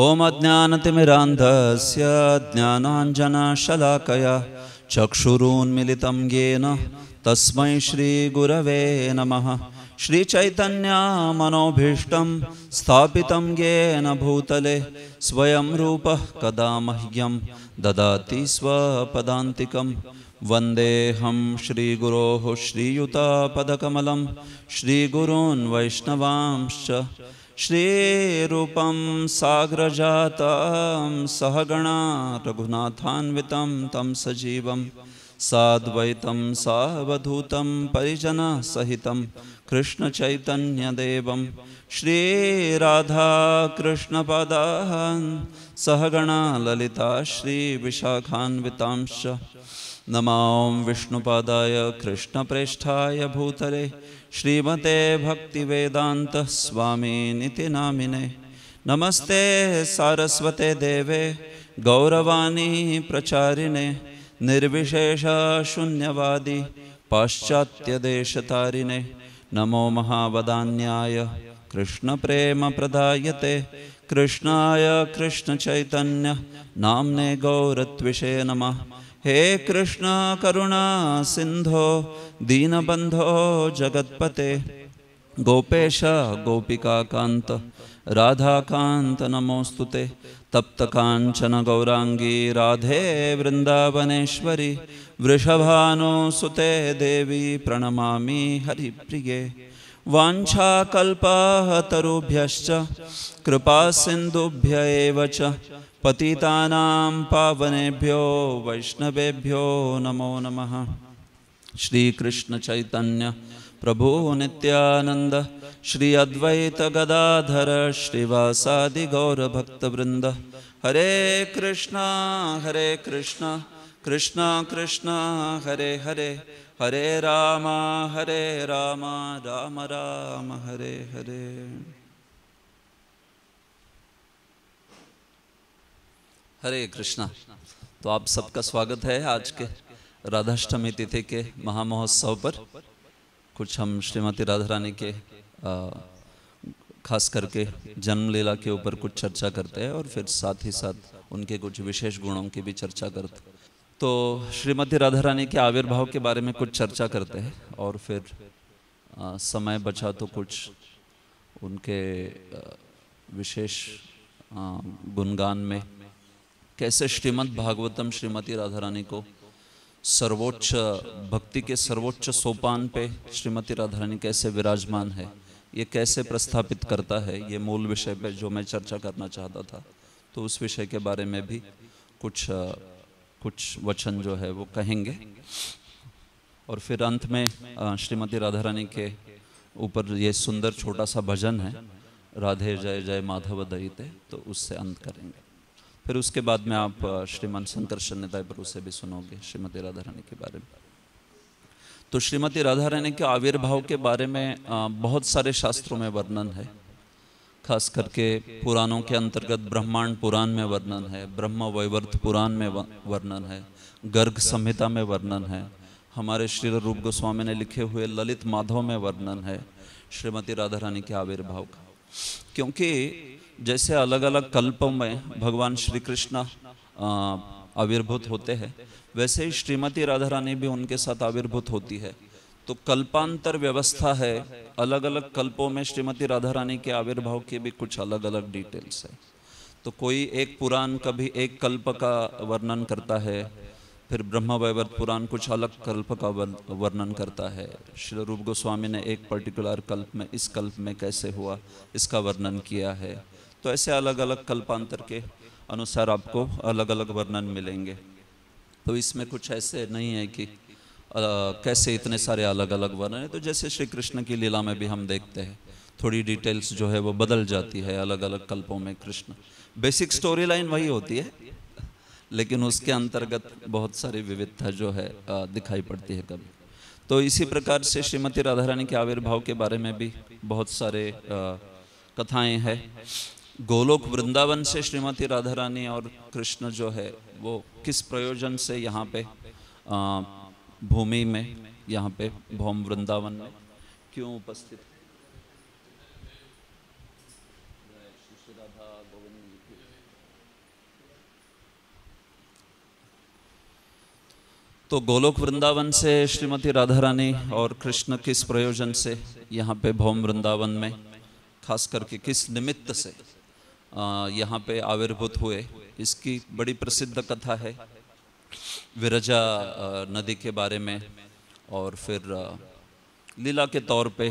ॐ अज्ञानतिमिरान्धस्य ज्ञानाञ्जनशलाकया चक्षुरुन्मिलितं येन तस्मै श्रीगुरवे नमः। श्रीचैतन्यामनोभीष्टं स्थापितं येन भूतले स्वयं रूपः कदा मह्यं ददाति स्वपदान्तिकं। वन्देऽहं श्रीगुरोः श्रीयुतापदकमलं, श्रीगुरून् वैष्णवांश्च श्रीरूपं साग्रजातं सहगणा रघुनाथान्वितं तं सजीवं, साद्वैतं सावधूतं परिजनसहितं कृष्णचैतन्यदेवं। श्रीराधाकृष्णपदान् सहगणा ललिता श्री श्रीविशाखान्वितांश्च। नमो विष्णुपादाय कृष्णप्रेष्ठाय भूतले। श्रीमते भक्तिवेदान्तः स्वामिनिति नामिने। नमस्ते सारस्वते देवे, गौरवाणी प्रचारिणे निर्विशेषशून्यवादी पाश्चात्यदेशतारिणे नमो महावदान्याय कृष्णप्रेमप्रदायते कृष्णाय कृष्णचैतन्य नाम्ने गौरत्विषे नमः। हे कृष्ण करुणा सिंधो, दीनबंधो जगत्पते। गोपेश गोपिकान्त राधाकान्त नमोस्तुते। तप्त कांचन गौरांगी राधे वृंदावनेश्वरी वृषभानुसुते देवी प्रणमामि हरिप्रिये। वाञ्छाकल्पतरुभ्यश्च कृपासिन्धुभ्य एव च। पतितानां पावनेभ्यो, वैष्णवेभ्यो नमो नमः। श्रीकृष्ण चैतन्य प्रभु नित्यानंद श्री अद्वैत गदाधर, श्रीवासादि गौर भक्तवृंद हरे कृष्णा हरे कृष्णा कृष्णा कृष्णा, हरे हरे। हरे राम हरे राम राम राम, हरे हरे। हरे कृष्णा। तो आप सबका स्वागत है आज के राधाष्टमी तिथि के महामहोत्सव पर। कुछ हम श्रीमती राधा रानी के आ, खास करके जन्म लीला के ऊपर कुछ चर्चा करते हैं और फिर साथ ही साथ उनके कुछ विशेष गुणों की भी चर्चा करते तो श्रीमती राधा रानी के आविर्भाव के बारे में कुछ चर्चा करते हैं और फिर आ, समय बचा तो कुछ उनके विशेष गुणगान में कैसे श्रीमद् भागवतम श्रीमती राधा रानी को सर्वोच्च, भक्ति के सर्वोच्च सोपान पे श्रीमती राधा रानी कैसे विराजमान है, ये कैसे प्रस्थापित करता है, ये मूल विषय पे जो मैं चर्चा करना चाहता था। तो उस विषय के बारे में भी कुछ कुछ वचन जो है वो कहेंगे। और फिर अंत में श्रीमती राधा रानी के ऊपर ये सुंदर छोटा सा भजन है, राधे जय जय माधव दयिते तो उससे अंत करेंगे। फिर उसके बाद में आप श्रीमान शंकर शन्यताय प्रभु से भी सुनोगे, श्रीमती राधा रानी के बारे में। तो श्रीमती राधा रानी के आविर्भाव के बारे में बहुत सारे शास्त्रों में वर्णन है। खास करके पुराणों के अंतर्गत ब्रह्मांड पुराण में वर्णन है, ब्रह्म वैवर्त पुराण में वर्णन है, गर्ग संहिता में वर्णन है, हमारे श्री रूप गोस्वामी ने लिखे हुए ललित माधव में वर्णन है, श्रीमती राधा रानी के आविर्भाव का। क्योंकि जैसे अलग अलग कल्पों में भगवान श्री कृष्ण आविर्भूत होते हैं, वैसे ही श्रीमती राधा रानी भी उनके साथ आविर्भूत होती है। तो कल्पांतर व्यवस्था है अलग अलग कल्पों में श्रीमती राधा रानी के आविर्भाव की भी कुछ अलग अलग डिटेल्स है। तो कोई एक पुराण कभी एक कल्प का वर्णन करता है, फिर ब्रह्म वैवर्त पुराण कुछ अलग कल्प का वर्णन करता है। श्री रूप गोस्वामी ने एक पर्टिकुलर कल्प में, इस कल्प में कैसे हुआ, इसका वर्णन किया है। तो ऐसे अलग अलग कल्पांतर के अनुसार आपको अलग अलग वर्णन मिलेंगे। तो इसमें कुछ ऐसे नहीं है कि आ, कैसे इतने सारे अलग अलग वर्णन है। तो जैसे श्री कृष्ण की लीला में भी हम देखते हैं थोड़ी डिटेल्स जो है वो बदल जाती है अलग अलग कल्पों में कृष्ण। बेसिक स्टोरी लाइन वही होती है लेकिन उसके अंतर्गत बहुत सारी विविधता जो है दिखाई पड़ती है कभी। तो इसी प्रकार से श्रीमती राधा रानी के आविर्भाव के बारे में भी बहुत सारे कथाएँ हैं। गोलोक वृंदावन से श्रीमती राधा रानी और कृष्ण जो है, वो किस प्रयोजन से यहाँ पे भूमि में, यहाँ पे, भौम वृंदावन में, क्यों उपस्थित? तो गोलोक वृंदावन से श्रीमती राधा रानी और कृष्ण किस प्रयोजन से यहाँ पे भौम वृंदावन में, खास करके किस निमित्त से? यहाँ पे आविर्भूत हुए। इसकी बड़ी प्रसिद्ध कथा है विरजा नदी के बारे में और फिर लीला के तौर पे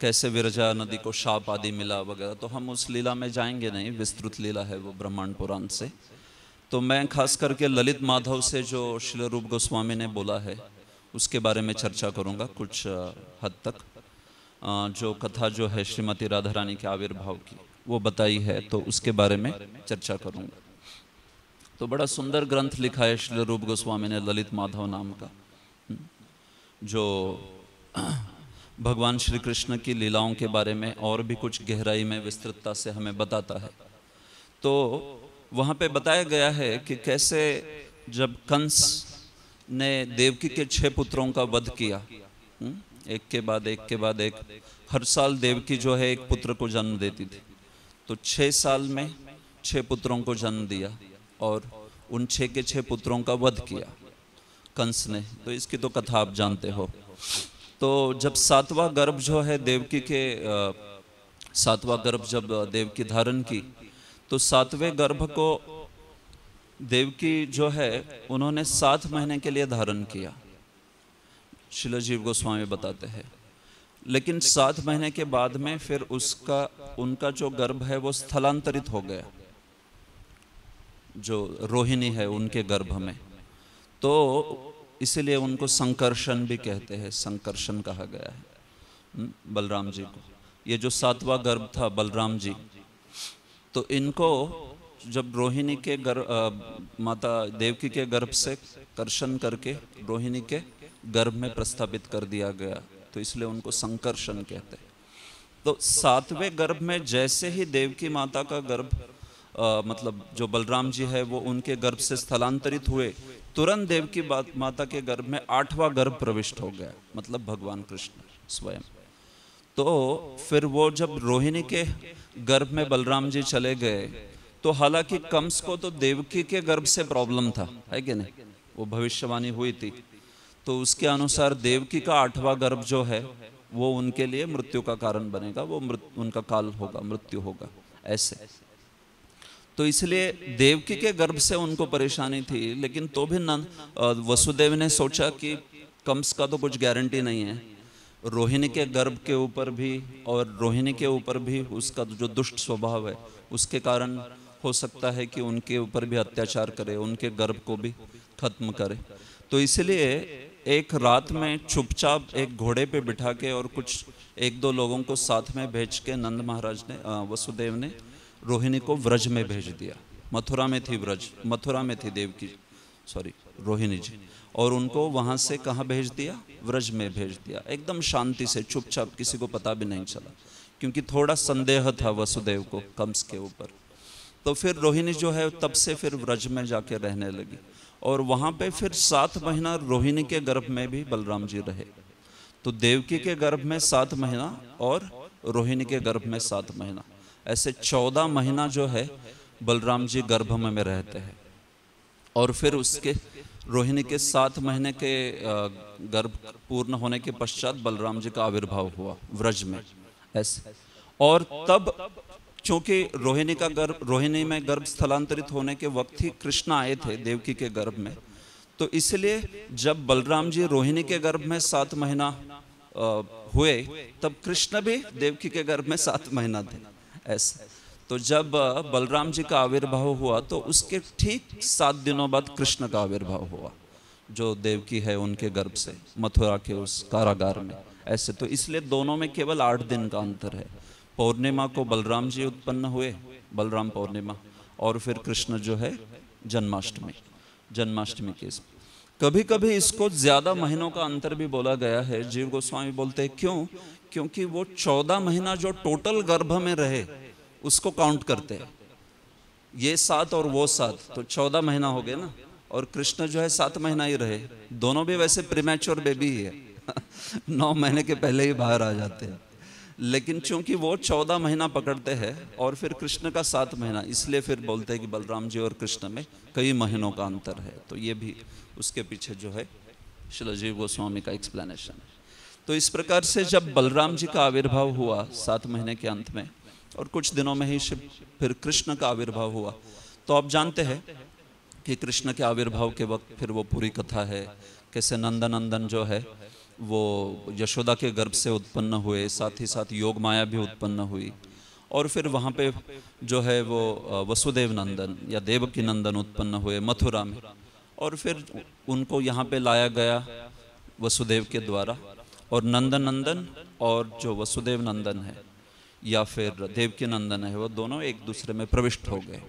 कैसे विरजा नदी को शाप आदि मिला वगैरह। तो हम उस लीला में जाएँगे नहीं, विस्तृत लीला है वो ब्रह्मांड पुराण से। तो मैं खास करके ललित माधव से जो शिल रूप गोस्वामी ने बोला है, उसके बारे में चर्चा करूँगा कुछ हद तक। जो कथा जो है श्रीमती राधा रानी के आविर्भाव की। वो बताई है तो उसके बारे में चर्चा करूँगा तो बड़ा सुंदर ग्रंथ लिखा है श्री रूप गोस्वामी ने ललित माधव नाम का जो भगवान श्री कृष्ण की लीलाओं के बारे में और भी कुछ गहराई में विस्तृतता से हमें बताता है। तो वहाँ पे बताया गया है कि कैसे जब कंस ने देवकी के छह पुत्रों का वध किया हम्म, एक के बाद एक के बाद एक हर साल देवकी जो है एक पुत्र को जन्म देती थी। तो छह साल में छह पुत्रों को जन्म दिया और उन छह के छह पुत्रों का वध किया, कंस ने। तो इसकी तो कथा आप जानते हो। तो जब सातवां गर्भ जो है देवकी के सातवां गर्भ जब देवकी धारण की तो सातवें गर्भ को देवकी जो है उन्होंने सात महीने के लिए धारण किया। शिलाजीव गोस्वामी बताते हैं। लेकिन सात महीने के बाद में फिर उसका उनका जो गर्भ है वो स्थलांतरित हो गया। जो रोहिणी है उनके गर्भ में। तो इसीलिए उनको संकर्षण भी कहते हैं संकर्षण कहा गया है। हम्म, बलराम जी को। ये जो सातवां गर्भ था बलराम जी। तो इनको जब रोहिणी के गर्भ माता देवकी के गर्भ से कर्षण करके रोहिणी के गर्भ में प्रस्थापित कर दिया गया। तो इसलिए उनको संकर्षण कहते हैं। तो सातवें गर्भ में जैसे ही देवकी माता का गर्भ आ, मतलब जो बलराम जी है वो उनके गर्भ से स्थलांतरित हुए तुरंत देवकी माता के गर्भ में आठवां गर्भ प्रविष्ट हो गया मतलब भगवान कृष्ण स्वयं। तो फिर वो जब रोहिणी के गर्भ में बलराम जी चले गए तो हालाँकि कंस को तो देवकी के गर्भ से प्रॉब्लम था है कि नहीं? वो भविष्यवाणी हुई थी। तो उसके अनुसार देवकी का आठवां गर्भ जो है, वो उनके लिए मृत्यु का कारण बनेगा, वो उनका काल होगा, मृत्यु होगा, ऐसे। तो इसलिए देवकी के गर्भ से उनको परेशानी थी, लेकिन तो भी नंद वसुदेव ने सोचा कि कंस का तो कुछ गारंटी नहीं है। रोहिणी के गर्भ के ऊपर भी और रोहिणी के ऊपर भी उसका जो दुष्ट स्वभाव है, उसके कारण हो सकता है कि उनके ऊपर भी अत्याचार करे, उनके गर्भ को भी खत्म करे। तो इसलिए एक रात में चुपचाप एक घोड़े पे बिठा के और कुछ एक दो लोगों को साथ में भेज के नंद महाराज ने वसुदेव ने रोहिणी को व्रज में भेज दिया। मथुरा में थी व्रज, मथुरा में थी देव की, सॉरी, रोहिणी जी। और उनको वहाँ से कहाँ भेज दिया? व्रज में भेज दिया। एकदम शांति से चुपचाप किसी को पता भी नहीं चला, क्योंकि थोड़ा संदेह था वसुदेव को कंस के ऊपर। तो फिर रोहिणी जो है तब से फिर व्रज में जाके रहने लगी। और वहाँ पे फिर सात महीना रोहिणी के गर्भ में भी बलराम जी रहे। तो देवकी के गर्भ में सात महीना और रोहिणी के गर्भ में सात महीना। ऐसे चौदह महीना जो है बलराम जी गर्भ में, में रहते हैं। और फिर उसके रोहिणी के सात महीने के गर्भ पूर्ण होने के पश्चात बलराम जी का आविर्भाव हुआ व्रज में। ऐसे। और तब क्योंकि रोहिणी का गर्भ, रोहिणी में गर्भ स्थलांतरित होने के वक्त ही कृष्ण आए थे देवकी के गर्भ में तो इसलिए जब बलराम जी रोहिणी के गर्भ में सात महीना हुए, तब कृष्ण भी देवकी के गर्भ में सात महीना थे, ऐसे। तो जब बलराम जी का आविर्भाव हुआ तो उसके ठीक सात दिनों बाद कृष्ण का आविर्भाव हुआ, जो देवकी है उनके गर्भ से, मथुरा के उस कारागार में, ऐसे। तो इसलिए दोनों में केवल आठ दिन का अंतर है। पौर्णिमा को बलराम जी उत्पन्न हुए, बलराम पौर्णिमा, और फिर कृष्ण जो है, जन्माष्टमी जन्माष्टमी के कभी कभी इसको ज़्यादा महीनों का अंतर भी बोला गया है। जीव गोस्वामी बोलते हैं, क्यों? क्योंकि वो चौदह महीना जो टोटल गर्भ में रहे, उसको काउंट करते हैं। ये सात और वो सात तो चौदह महीना हो गया ना? और कृष्ण जो है, सात महीना ही रहे। दोनों भी वैसे प्रीमेच्योर बेबी ही है। नौ महीने के पहले ही बाहर आ जाते हैं। लेकिन चूँकि वो चौदह महीना पकड़ते हैं और फिर कृष्ण का सात महीना, इसलिए फिर बोलते हैं कि बलराम जी और कृष्ण में कई महीनों का अंतर है। तो ये भी उसके पीछे जो है शिलाजीव गोस्वामी का एक्सप्लेनेशन है। तो इस प्रकार से जब बलराम जी का आविर्भाव हुआ सात महीने के अंत में, और कुछ दिनों में ही फिर कृष्ण का आविर्भाव हुआ तो आप जानते हैं कि कृष्ण के आविर्भाव के वक्त फिर वो पूरी कथा है, कैसे नंदनंदन जो है वो यशोदा के गर्भ से उत्पन्न हुए, साथ ही साथ योग माया भी उत्पन्न हुई। और फिर वहाँ पे जो है वो वसुदेव नंदन या देवकी नंदन उत्पन्न हुए मथुरा में। और फिर उनको यहाँ पे लाया गया वसुदेव के द्वारा। और नंदन नंदन और जो वसुदेव नंदन है, या फिर देवकी नंदन है, वो दोनों एक दूसरे में प्रविष्ट हो गए।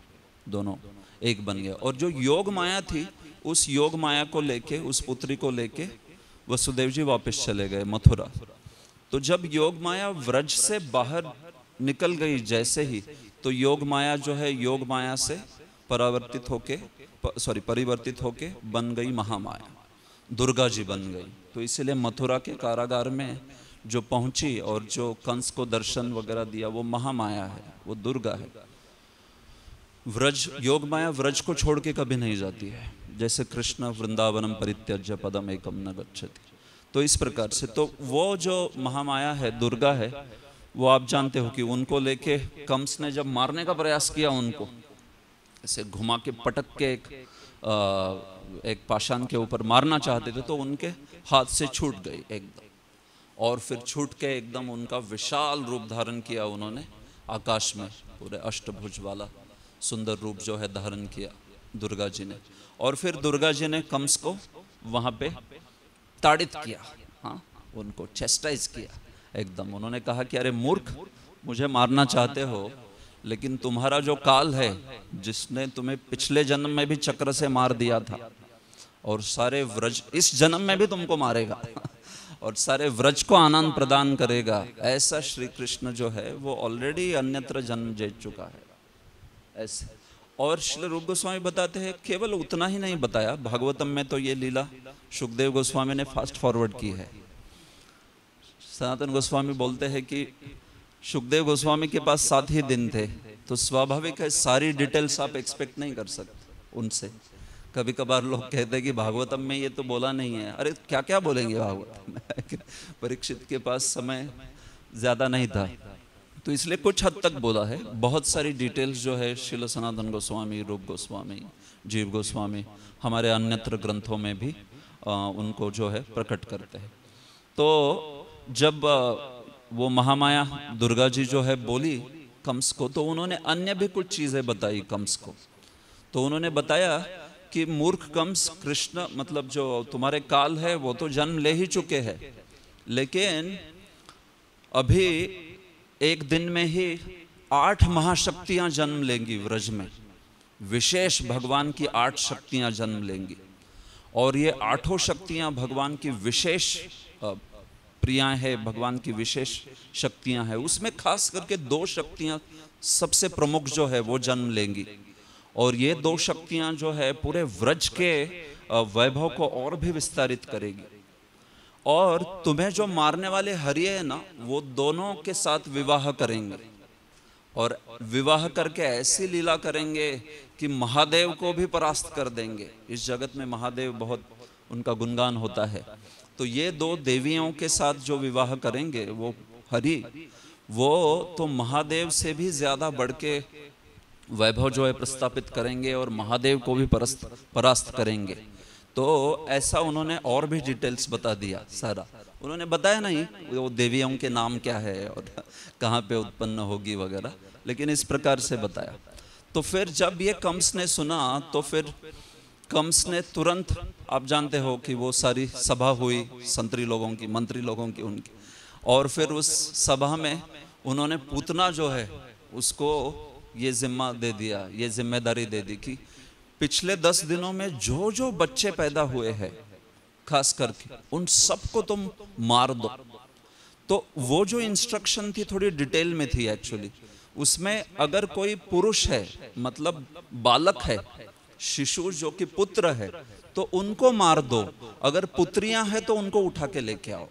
दोनों एक बन गया और जो योग माया थी, उस योग माया को लेके, उस पुत्री को लेके वसुदेव जी वापस चले गए मथुरा। तो जब योग माया व्रज से बाहर निकल गई जैसे ही तो योग माया जो है योग माया से परावर्तित होके सॉरी परिवर्तित होके बन गई महामाया। दुर्गा जी बन गई। तो इसलिए मथुरा के कारागार में जो पहुँची और जो कंस को दर्शन वगैरह दिया, वो महामाया है, वो दुर्गा है। व्रज, योग माया व्रज को छोड़ के कभी नहीं जाती है। जैसे कृष्ण वृंदावनम परित्यज्य पदम एकम न गच्छति। तो इस प्रकार से तो वो जो महामाया है दुर्गा है वो आप जानते हो कि उनको लेके कंस ने जब मारने का प्रयास किया उनको ऐसे घुमा के पटक के एक आ, एक पाषाण के ऊपर मारना चाहते थे तो उनके हाथ से छूट गई एकदम। और फिर छूट के एकदम उनका विशाल रूप धारण किया उन्होंने आकाश में पूरे अष्टभुज वाला सुंदर रूप जो है धारण किया। दुर्गा जी ने। और फिर दुर्गा जी ने कंस को वहाँ पे ताड़ित किया। हाँ उनको चेस्टाइज किया। एकदम उन्होंने कहा कि, अरे मूर्ख, मुझे मारना चाहते हो, लेकिन तुम्हारा जो काल है, जिसने तुम्हें पिछले जन्म में भी चक्र से मार दिया था, और सारे व्रज, इस जन्म में भी तुमको मारेगा, और सारे व्रज को आनंद प्रदान करेगा, ऐसा श्री कृष्ण जो है, वो ऑलरेडी अन्यत्र जन्म जीत चुका है। ऐसे। और श्री रूप गोस्वामी बताते हैं, केवल उतना ही नहीं बताया, भागवतम में तो ये लीला सुखदेव गोस्वामी ने फास्ट फॉरवर्ड की है। सनातन गोस्वामी बोलते हैं कि सुखदेव गोस्वामी के पास सात ही दिन थे तो स्वाभाविक है, सारी डिटेल्स आप एक्सपेक्ट नहीं कर सकते उनसे। कभी कभार लोग कहते हैं कि भागवतम में ये तो बोला नहीं है। अरे क्या क्या बोलेंगे भागवतम में? परीक्षित के पास समय ज़्यादा नहीं था। तो इसलिए कुछ हद तक बोला है। बहुत सारी डिटेल्स जो है शिल सनातन गोस्वामी रूप गोस्वामी जीव गोस्वामी हमारे अन्यत्र ग्रंथों में भी आ, उनको जो है प्रकट करते हैं। तो जब वो महामाया दुर्गा जी जो है बोली कंस को तो उन्होंने अन्य भी कुछ चीज़ें बताई कंस को। तो उन्होंने बताया कि मूर्ख कंस कृष्ण मतलब जो तुम्हारे काल है वो तो जन्म ले ही चुके हैं। लेकिन अभी एक दिन में ही आठ महाशक्तियाँ जन्म लेंगी व्रज में। विशेष भगवान की आठ शक्तियाँ जन्म लेंगी। और ये आठों शक्तियाँ भगवान की विशेष प्रिया है, भगवान की विशेष शक्तियाँ हैं। उसमें खास करके दो शक्तियाँ सबसे प्रमुख जो है वो जन्म लेंगी। और ये दो शक्तियाँ जो है पूरे व्रज के वैभव को और भी विस्तारित करेगी। और तुम्हें जो मारने वाले हरिये है ना, वो दोनों के साथ विवाह करेंगे। और विवाह करके ऐसी लीला करेंगे कि महादेव को भी परास्त कर देंगे। इस जगत में महादेव बहुत उनका गुणगान होता है। तो ये दो देवियों के साथ जो विवाह करेंगे, वो हरि, वो तो महादेव से भी ज़्यादा बढ़ के वैभव जो है प्रस्तापित करेंगे और महादेव को भी परास्त परास्त करेंगे। तो ऐसा उन्होंने और भी डिटेल्स बता दिया सारा। उन्होंने बताया नहीं, वो देवियों के नाम क्या है और कहाँ पे उत्पन्न होगी वगैरह, लेकिन इस प्रकार से बताया। तो फिर जब ये कम्स ने सुना तो फिर कम्स ने तुरंत, आप जानते हो कि वो सारी सभा हुई, संतरी लोगों की, मंत्री लोगों की, उनकी। और फिर उस सभा में उन्होंने पूतना जो है, उसको ये जिम्मा दे दिया, ये ज़िम्मेदारी दे दी कि पिछले दस दिनों में जो जो बच्चे पैदा हुए हैं, खास करके उन सबको तुम मार दो। तो वो जो इंस्ट्रक्शन थी थोड़ी डिटेल में थी एक्चुअली उसमें अगर कोई पुरुष है मतलब बालक है, शिशु जो कि पुत्र है तो उनको मार दो। अगर पुत्रियाँ हैं तो उनको उठा के लेके आओ।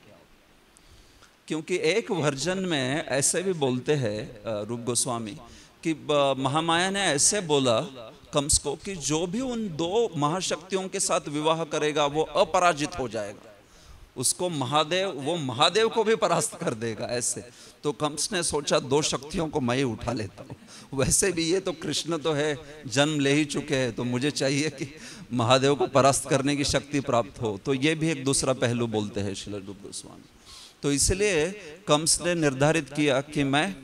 क्योंकि एक वर्जन में ऐसे भी बोलते हैं रूप गोस्वामी, कि महामाया ने ऐसे बोला कंस को कि जो भी उन दो महाशक्तियों के साथ विवाह करेगा, वो अपराजित हो जाएगा। उसको महादेव, वो महादेव को भी परास्त कर देगा ऐसे। तो कंस ने सोचा, दो शक्तियों को मैं ही उठा लेता हूँ। वैसे भी ये तो कृष्ण तो है, जन्म ले ही चुके हैं तो मुझे चाहिए कि महादेव को परास्त करने की शक्ति प्राप्त हो। तो ये भी एक दूसरा पहलू बोलते हैं शिल गोस्वामी। तो इसलिए कंस ने निर्धारित किया कि मैं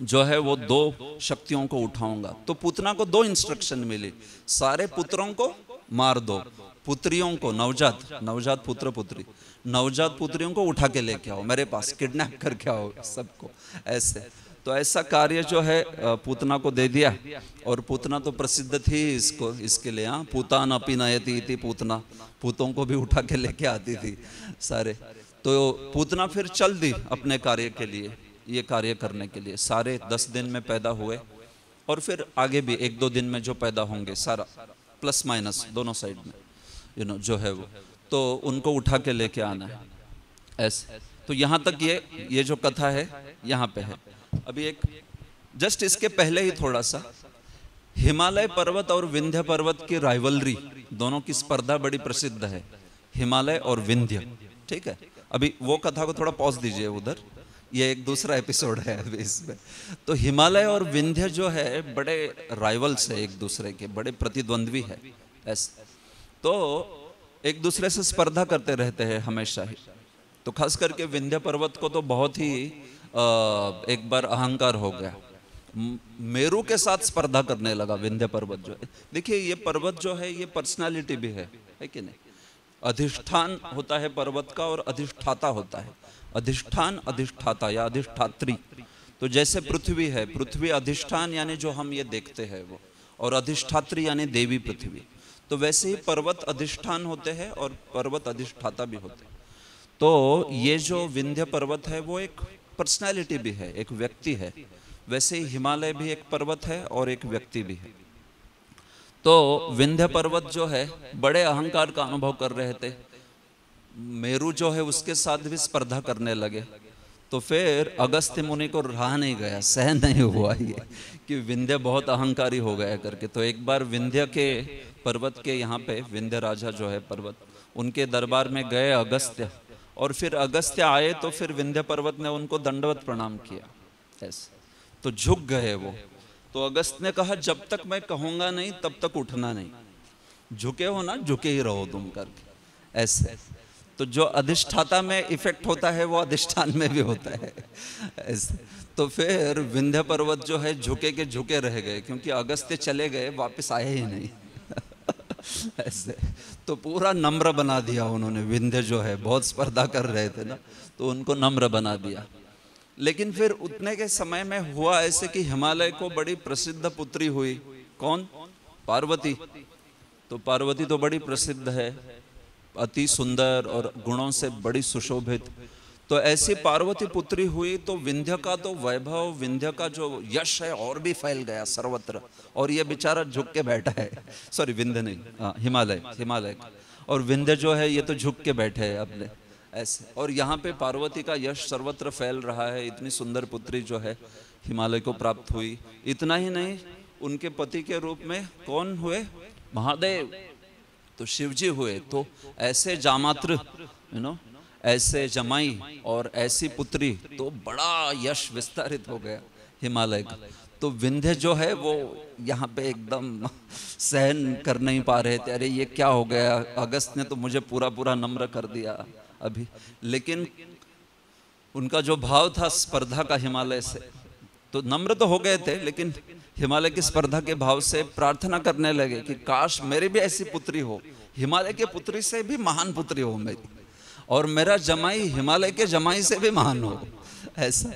जो है वो दो शक्तियों को उठाऊँगा। तो पुतना को दो इंस्ट्रक्शन मिली। सारे पुत्रों को मार दो। पुत्रियों को, नवजात नवजात पुत्र पुत्री। नवजात पुत्रियों को उठा के लेके आओ। मेरे पास किडनैप करके आओ सबको। ऐसे। तो ऐसा कार्य जो है पूतना को दे दिया। और पूतना तो प्रसिद्ध थी इसको, इसके लिए हाँ। पूतान अपी नयती थी पूतना। पूतों को भी उठा के लेके आती थी सारे। तो पूतना फिर चल दी अपने कार्य के लिए। ये कार्य करने के लिए। सारे दस दिन में पैदा हुए और फिर आगे भी एक दो दिन में जो पैदा होंगे, सारा प्लस माइनस दोनों साइड में यू नो जो है वो। तो उनको उठा के लेके आना है। ऐसे। तो यहाँ तक ये ये जो कथा है, यहाँ पे है। अभी एक जस्ट इसके पहले ही थोड़ा सा, हिमालय पर्वत और विंध्य पर्वत की राइवलरी दोनों की स्पर्धा बड़ी प्रसिद्ध है। हिमालय और विंध्य, ठीक है? अभी वो कथा को थोड़ा पॉज दीजिए उधर। ये एक दूसरा एपिसोड है अभी इसमें। तो हिमालय और विंध्य जो है, बड़े राइवल्स है एक दूसरे के, बड़े प्रतिद्वंद्वी है। ऐसे तो एक दूसरे से स्पर्धा करते रहते हैं हमेशा ही। तो खास करके विंध्य पर्वत को तो बहुत ही एक बार अहंकार हो गया। मेरू के साथ स्पर्धा करने लगा विंध्य पर्वत जो। है देखिए, ये पर्वत जो है, ये पर्सनालिटी भी है है कि नहीं? अधिष्ठान होता है पर्वत का और अधिष्ठाता होता है। अधिष्ठान अधिष्ठाता या अधिष्ठात्री। तो जैसे पृथ्वी है, पृथ्वी अधिष्ठान यानी जो हम ये देखते हैं वो, और अधिष्ठात्री यानी देवी पृथ्वी। तो वैसे ही पर्वत अधिष्ठान होते हैं और पर्वत अधिष्ठाता भी होते हैं। तो ये जो विंध्य पर्वत है, वो एक पर्सनैलिटी भी है, एक व्यक्ति है। वैसे ही हिमालय भी एक पर्वत है और एक व्यक्ति भी है। तो विंध्य पर्वत जो है, बड़े अहंकार का अनुभव कर रहे थे। मेरू जो है उसके साथ भी स्पर्धा करने लगे। तो फिर अगस्त्य मुनि को रहा नहीं गया सहन नहीं हुआ ये कि विंध्य बहुत अहंकारी हो गया करके। तो एक बार विंध्य के पर्वत के यहाँ पे, विंध्य राजा जो है पर्वत, उनके दरबार में गए अगस्त्य और फिर अगस्त्य आए तो फिर विंध्य पर्वत ने उनको दंडवत प्रणाम किया। ऐसे। तो झुक गए वो। तो अगस्त ने कहा, जब तक मैं कहूँगा नहीं, तब तक उठना नहीं। झुके हो ना, झुके ही रहो तुम करके। ऐसे। तो जो अधिष्ठाता में इफ़ेक्ट होता है, वो अधिष्ठान में भी होता है। तो फिर विंध्य पर्वत जो है, झुके के झुके रह गए, क्योंकि अगस्त्य चले गए, वापस आए ही नहीं। ऐसे। तो पूरा नम्र बना दिया उन्होंने, विंध्य जो है, बहुत स्पर्धा कर रहे थे ना तो उनको नम्र बना दिया। लेकिन फिर उतने के समय में हुआ ऐसे कि हिमालय को बड़ी प्रसिद्ध पुत्री हुई। कौन? पार्वती। तो पार्वती तो बड़ी प्रसिद्ध है। अति सुंदर और गुणों से बड़ी सुशोभित। तो ऐसी पार्वती पुत्री हुई तो विंध्य का तो वैभव, विंध्य का जो यश है और भी फैल गया सर्वत्र। और ये बेचारा झुक के बैठा है। सॉरी विंध्य नहीं हाँ हिमालय हिमालय। और विंध्य जो है ये तो झुक के बैठे है अपने, ऐसे। और यहाँ पे पार्वती का यश सर्वत्र फैल रहा है, इतनी सुंदर पुत्री जो है हिमालय को प्राप्त हुई। इतना ही नहीं, उनके पति के रूप में कौन हुए? महादेव। तो शिवजी हुए तो ऐसे जामात्र यू नो ऐसे जमाई और ऐसी पुत्री तो बड़ा यश विस्तारित हो गया हिमालय का। तो विंध्य जो है, वो यहाँ पे एकदम सहन कर नहीं पा रहे थे। अरे, ये क्या हो गया? अगस्त ने तो मुझे पूरा पूरा नम्र कर दिया अभी। लेकिन उनका जो भाव था, स्पर्धा का हिमालय से तो नम्र तो हो गए थे, लेकिन हिमालय की स्पर्धा के भाव से प्रार्थना करने लगे कि काश मेरी भी ऐसी पुत्री हो। हिमालय के पुत्री से भी महान पुत्री हो मेरी। और मेरा जमाई हिमालय के जमाई से भी महान हो। ऐसा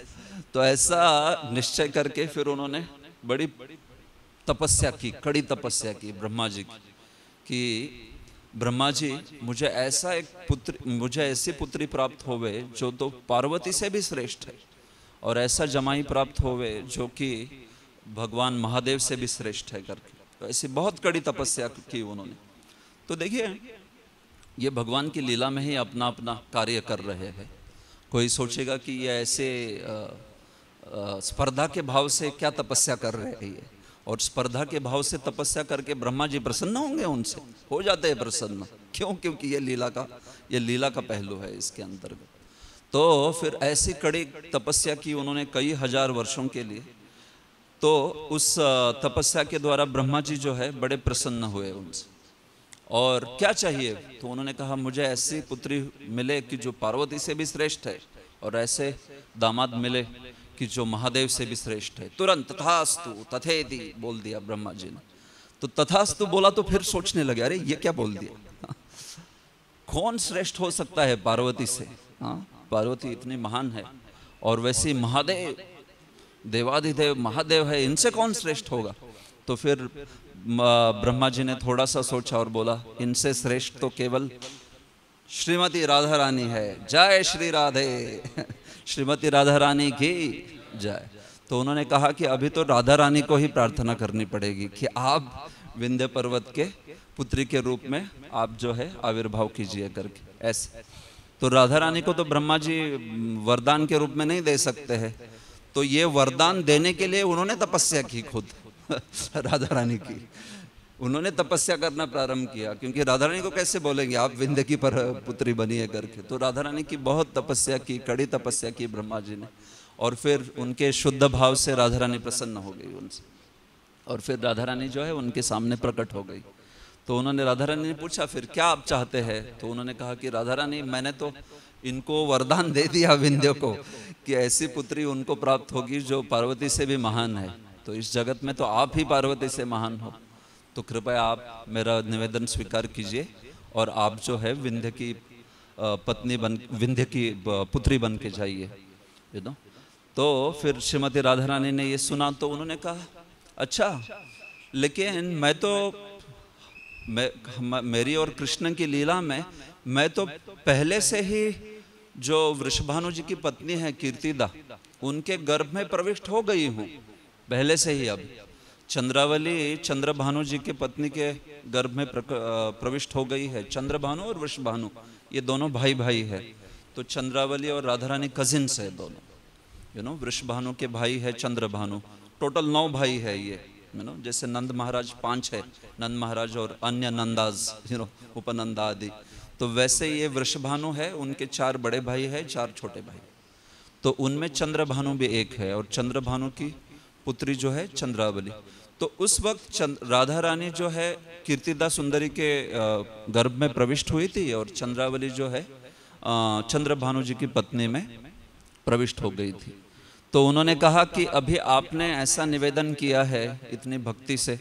तो ऐसा निश्चय करके फिर उन्होंने बड़ी तपस्या की, कड़ी तपस्या की ब्रह्मा जी की, कि ब्रह्मा जी, मुझे ऐसा एक पुत्र, मुझे ऐसी पुत्री प्राप्त होवे जो तो पार्वती से भी श्रेष्ठ है। और ऐसा जमाई प्राप्त होवे जो कि भगवान महादेव से भी श्रेष्ठ है करके। तो ऐसी बहुत कड़ी तपस्या की उन्होंने। तो देखिए, ये भगवान की लीला में ही अपना अपना कार्य कर रहे हैं। कोई सोचेगा कि ये ऐसे स्पर्धा के भाव से क्या तपस्या कर रहे हैं ये? और स्पर्धा के भाव से तपस्या करके ब्रह्मा जी प्रसन्न होंगे उनसे? हो जाते हैं प्रसन्न। क्यों? क्योंकि ये लीला का, ये लीला का पहलू है इसके अंतर्गत। तो फिर ऐसी कड़ी तपस्या की उन्होंने कई हज़ार वर्षों के लिए तो उस तपस्या के द्वारा ब्रह्मा जी जो है बड़े प्रसन्न हुए उनसे। और क्या चाहिए? तो उन्होंने कहा, मुझे ऐसी पुत्री मिले कि जो पार्वती से भी श्रेष्ठ है और ऐसे दामाद मिले कि जो महादेव से भी श्रेष्ठ है। तुरंत, तथास्तु, तथेति, बोल दिया ब्रह्मा जी ने। तो तथास्तु बोला तो फिर सोचने लगे, अरे, ये क्या बोल दिया? कौन श्रेष्ठ हो सकता है पार्वती से? हाँ पार्वती इतनी महान है और वैसे महादेव देवाधिदेव महादेव है, इनसे कौन श्रेष्ठ होगा? तो फिर ब्रह्मा जी ने थोड़ा सा सोचा और बोला, इनसे श्रेष्ठ तो केवल श्रीमती राधा रानी है। जय श्री राधे। श्रीमती राधा रानी की जय। तो उन्होंने कहा कि अभी तो राधा रानी को ही प्रार्थना करनी पड़ेगी कि आप विंध्य पर्वत के पुत्री के रूप में आप जो है आविर्भाव कीजिए करके। ऐसे। तो राधा रानी को तो ब्रह्मा जी वरदान के रूप में नहीं दे सकते हैं। तो ये वरदान देने के लिए उन्होंने तपस्या की खुद राधा रानी की। उन्होंने तपस्या करना प्रारंभ किया, क्योंकि राधा रानी को कैसे बोलेंगे, आप की पर पुत्री बनी है करके। तो राधा रानी की बहुत तपस्या की, कड़ी तपस्या की ब्रह्मा जी ने, और फिर उनके शुद्ध भाव से राधा रानी प्रसन्न हो गई उनसे। और फिर राधा रानी जो है, उनके सामने प्रकट हो गई। तो उन्होंने राधा रानी ने पूछा, फिर क्या आप चाहते हैं? तो उन्होंने कहा कि राधा रानी मैंने तो इनको वरदान दे दिया विंध्य को कि ऐसी पुत्री उनको प्राप्त होगी जो पार्वती से भी महान है। तो इस जगत में तो आप ही पार्वती से महान हो। तो कृपया आप मेरा निवेदन स्वीकार कीजिए और आप जो है विंध्य की पत्नी बन, विंध्य की पुत्री बन के जाइए तो फिर श्रीमती राधा रानी ने ये सुना तो उन्होंने कहा अच्छा लेकिन मैं तो मैं, मेरी और कृष्ण की लीला में मैं तो पहले से ही जो वृषभानु जी की पत्नी है, कीर्तिदा, उनके गर्भ में प्रविष्ट हो गई हूँ। पहले से ही अब। चंद्रावली, चंद्रभानु जी के पत्नी के गर्भ में प्रविष्ट हो गई है। चंद्रभानु और वृषभानु, ये दोनों भाई भाई है। तो चंद्रावली और राधा रानी कजिन्स है दोनों। यू नो वृषभानु के भाई है, चंद्रभानु। टोटल नौ भाई है ये। यू नो जैसे नंद महाराज पाँच है। नंद महाराज और अन्य नंदाज यू नो उपनंदा आदि तो वैसे ये वृषभानु है, उनके चार बड़े भाई है, चार छोटे भाई। तो उनमें चंद्रभानु भी एक है और चंद्रभानु की पुत्री जो है चंद्रावली। तो उस वक्त राधा रानी जो है कीर्तिदा सुंदरी के गर्भ में प्रविष्ट हुई थी और चंद्रावली जो है चंद्र भानु जी की पत्नी में प्रविष्ट हो गई थी। तो उन्होंने कहा कि अभी आपने ऐसा निवेदन किया है इतनी भक्ति से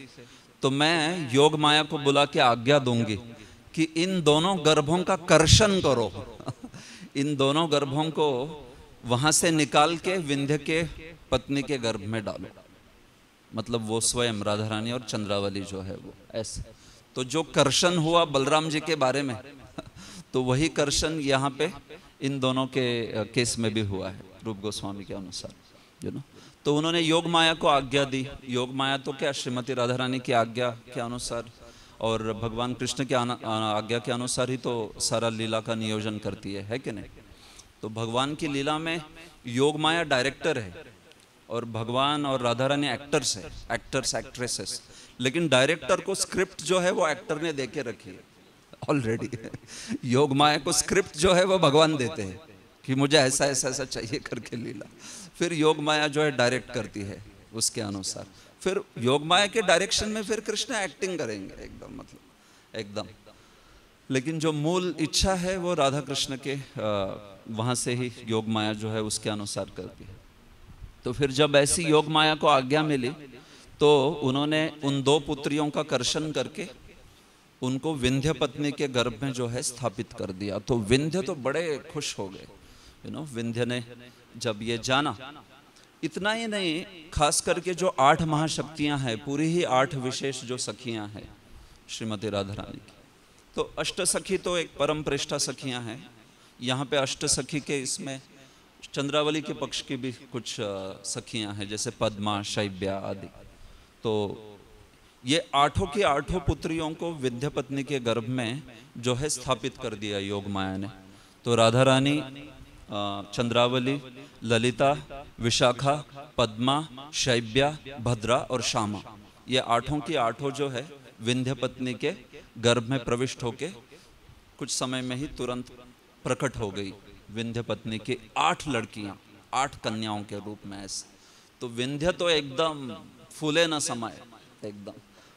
तो मैं योग माया को बुला के आज्ञा दूँगी। कि इन दोनों गर्भों का कर्षण करो। इन दोनों गर्भों को वहाँ से निकाल के विंध्य के पत्नी के गर्भ में डालो। मतलब वो स्वयं राधा रानी और चंद्रावली जो है वो, ऐसे। तो जो कर्षण हुआ बलराम जी के बारे में तो वही कर्षण यहाँ पे इन दोनों के केस में भी हुआ है, रूप गोस्वामी के अनुसार यू नो तो उन्होंने योग माया को आज्ञा दी। योग माया तो क्या, श्रीमती राधा रानी की आज्ञा के अनुसार और भगवान कृष्ण के आज्ञा के अनुसार ही तो सारा लीला का नियोजन करती है है कि नहीं? तो भगवान की लीला में योग माया डायरेक्टर है और भगवान और राधा रानी एक्टर्स है एक्टर्स एक्ट्रेसेस लेकिन डायरेक्टर को स्क्रिप्ट जो है वो एक्टर ने दे के रखी है ऑलरेडी योग माया को स्क्रिप्ट जो है वो भगवान देते हैं कि मुझे ऐसा ऐसा ऐसा चाहिए करके लीला। फिर योग माया जो है डायरेक्ट करती है उसके अनुसार। फिर योग माया के डायरेक्शन में फिर कृष्ण एक्टिंग करेंगे, एकदम मतलब एकदम। लेकिन जो मूल इच्छा है वो राधा कृष्ण के वहाँ से ही योग माया जो है उसके अनुसार करती है तो फिर जब ऐसी योग माया को आज्ञा मिली तो उन्होंने उन दो पुत्रियों का कर्षण करके उनको विंध्य पत्नी के गर्भ में जो है स्थापित कर दिया। तो विंध्य तो बड़े खुश हो गए। यू नो विंध्य ने जब ये जाना इतना ही नहीं, खास करके जो आठ महाशक्तियाँ हैं, पूरी ही आठ विशेष जो सखियाँ हैं, श्रीमती राधा रानी की। तो अष्ट सखी तो एक परम प्रेष्ठा सखियाँ हैं। यहाँ पे अष्ट सखी के इसमें चंद्रावली के पक्ष की भी कुछ सखियाँ हैं, जैसे पद्मा, शैब्या आदि। तो ये आठों की आठों पुत्रियों को विद्या पत्नी के गर्भ में जो है स्थापित कर दिया योग माया ने। तो राधा रानी चंद्रावली, ललिता, विशाखा, पद्मा, शैब्या, भद्रा और श्यामा। ये आठों की आठों जो है, विंध्य पत्नी के गर्भ में प्रविष्ट होके कुछ समय में ही तुरंत प्रकट हो गई विंध्य पत्नी की आठ लड़कियाँ, आठ कन्याओं के रूप में ऐसे। तो विंध्य तो एकदम फूले न समाये, एकदम।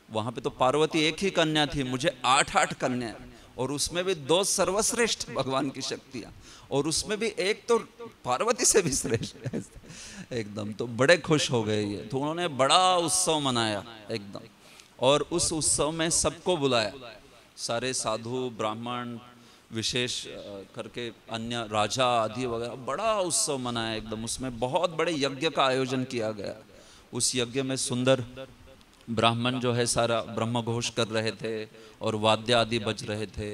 वहाँ पे तो पार्वती एक ही कन्या थी, मुझे आठ आठ कन्या और उसमें भी दो सर्वश्रेष्ठ भगवान की शक्तियाँ। और उसमें भी एक तो पार्वती से भी श्रेष्ठ एकदम तो बड़े खुश हो गए ये। तो उन्होंने बड़ा उत्सव मनाया, एकदम। और उस उत्सव में सबको बुलाया। सारे साधु, ब्राह्मण, विशेष करके अन्य राजा, आदि वगैरह, बड़ा उत्सव मनाया एकदम। उसमें बहुत बड़े यज्ञ का आयोजन किया गया। उस यज्ञ में सुंदर ब्राह्मण जो है सारा ब्रह्म घोष कर रहे थे और वाद्य आदि बज रहे थे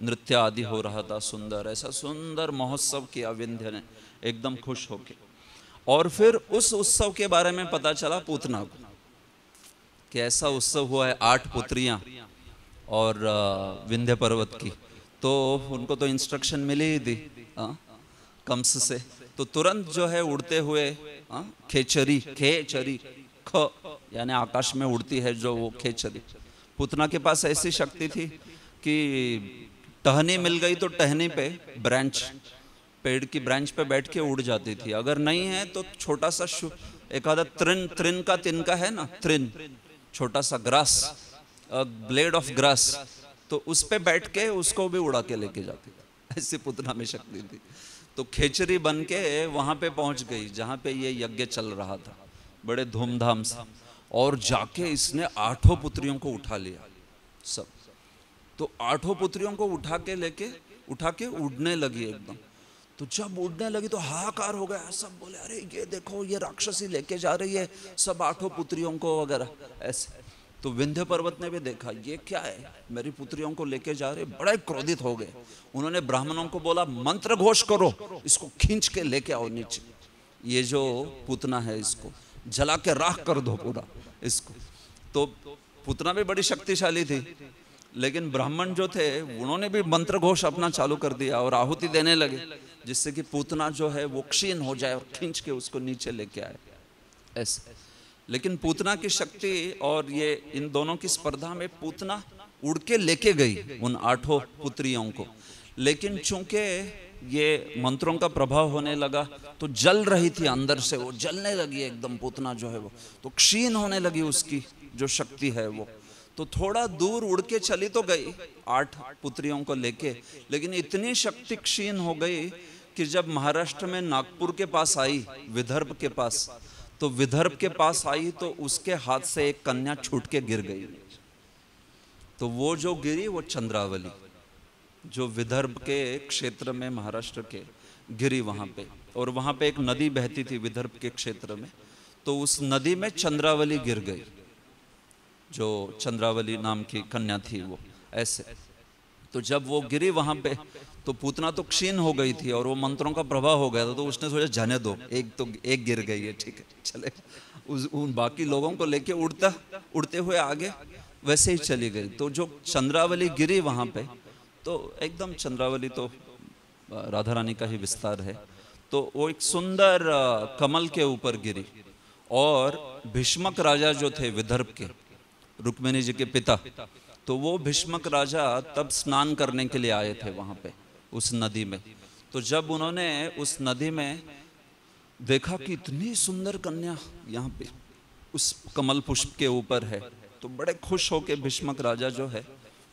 नृत्य आदि हो रहा था सुंदर, ऐसा सुंदर महोत्सव किया विंध्य ने, एकदम खुश होके। और फिर उस उत्सव के बारे में पता चला पूतना को, कि ऐसा उत्सव हुआ है आठ पुत्रियाँ और विंध्य पर्वत की। तो उनको तो इंस्ट्रक्शन मिली ही थी कम्स से। तो तुरंत जो है उड़ते हुए खेचरी खेचरी ख यानी आकाश में उड़ती है जो वो खेचरी पुतना के पास ऐसी शक्ति थी कि टहनी मिल गई तो टहनी पे ब्रांच, पेड़ की ब्रांच पे बैठ के उड़ जाती थी। अगर नहीं है तो छोटा सा एक आधा त्रिन त्रिन का तिनका है ना, त्रिन, छोटा सा ग्रास ब्लेड ऑफ़ ग्रास तो उस पे बैठ के उसको भी उड़ा के लेके जाती। थी ऐसी पुतना में शक्ति थी। तो खेचरी बन के वहाँ पे पहुँच गई, जहाँ पे ये यज्ञ चल रहा था। बड़े धूमधाम से। और जाके इसने आठों पुत्रियों को उठा लिया, सब। तो आठों पुत्रियों को उठा के लेके, उठा के उड़ने लगी एकदम। तो जब उड़ने लगी तो हाहाकार हो गया, सब बोले, अरे, ये देखो, ये राक्षसी लेके जा रही है, सब आठों पुत्रियों को वगैरह, ऐसे। तो विंध्य पर्वत ने भी देखा, ये क्या है? मेरी पुत्रियों को लेके जा रहे, बड़े क्रोधित हो गए। उन्होंने ब्राह्मणों को बोला मंत्र घोष करो, इसको खींच के लेके आओ नीचे। ये जो पुतना है इसको जला के राख कर दो पूरा इसको। तो पुतना भी बड़ी शक्तिशाली थी, लेकिन ब्राह्मण जो थे, उन्होंने भी मंत्र घोष अपना चालू कर दिया और आहुति देने लगे, जिससे कि पूतना जो है वो क्षीण हो जाए और खींच के उसको नीचे लेके आए। ऐसे। लेकिन पूतना की शक्ति और ये इन दोनों की स्पर्धा में पूतना उड़ के लेके गई उन आठों पुत्रियों को। लेकिन चूँकि ये मंत्रों का प्रभाव होने लगा तो जल रही थी अंदर से वो, जलने लगी एकदम पूतना जो है वो तो क्षीण होने लगी उसकी जो शक्ति है वो। तो थोड़ा दूर उड़ के चली तो गई आठ पुत्रियों को लेके, लेकिन इतनी शक्ति क्षीण हो गई कि जब महाराष्ट्र में नागपुर के पास आई, विदर्भ के पास तो विदर्भ के पास आई तो उसके हाथ से एक कन्या छूट के गिर गई। तो वो जो गिरी वो चंद्रावली। जो विदर्भ के क्षेत्र में, महाराष्ट्र के गिरी वहाँ पे, और वहाँ पे एक नदी बहती थी विदर्भ के क्षेत्र में तो उस नदी में चंद्रावली गिर गई, जो चंद्रावली नाम की कन्या थी वो, ऐसे। तो जब वो गिरी वहाँ पे तो पूतना तो क्षीण हो गई थी, और वो मंत्रों का प्रभाव हो गया था तो उसने सोचा, जाने दो, एक तो एक गिर गई है, ठीक है, चले। उस, उन बाकी लोगों को लेके उड़ता, उड़ते हुए आगे, वैसे ही चली गई। तो जो चंद्रावली गिरी वहाँ पे तो एकदम चंद्रावली तो राधा रानी का ही विस्तार है। तो वो एक सुंदर कमल के ऊपर गिरी और भीष्मक राजा जो थे विदर्भ के, रुक्मिणी जी के पिता तो वो भीष्मक राजा तब स्नान करने के लिए आए थे वहाँ पे, उस नदी में। तो जब उन्होंने उस नदी में देखा कि इतनी सुंदर कन्या यहाँ पे, उस कमल पुष्प के ऊपर है तो बड़े खुश होके भीष्मक राजा जो है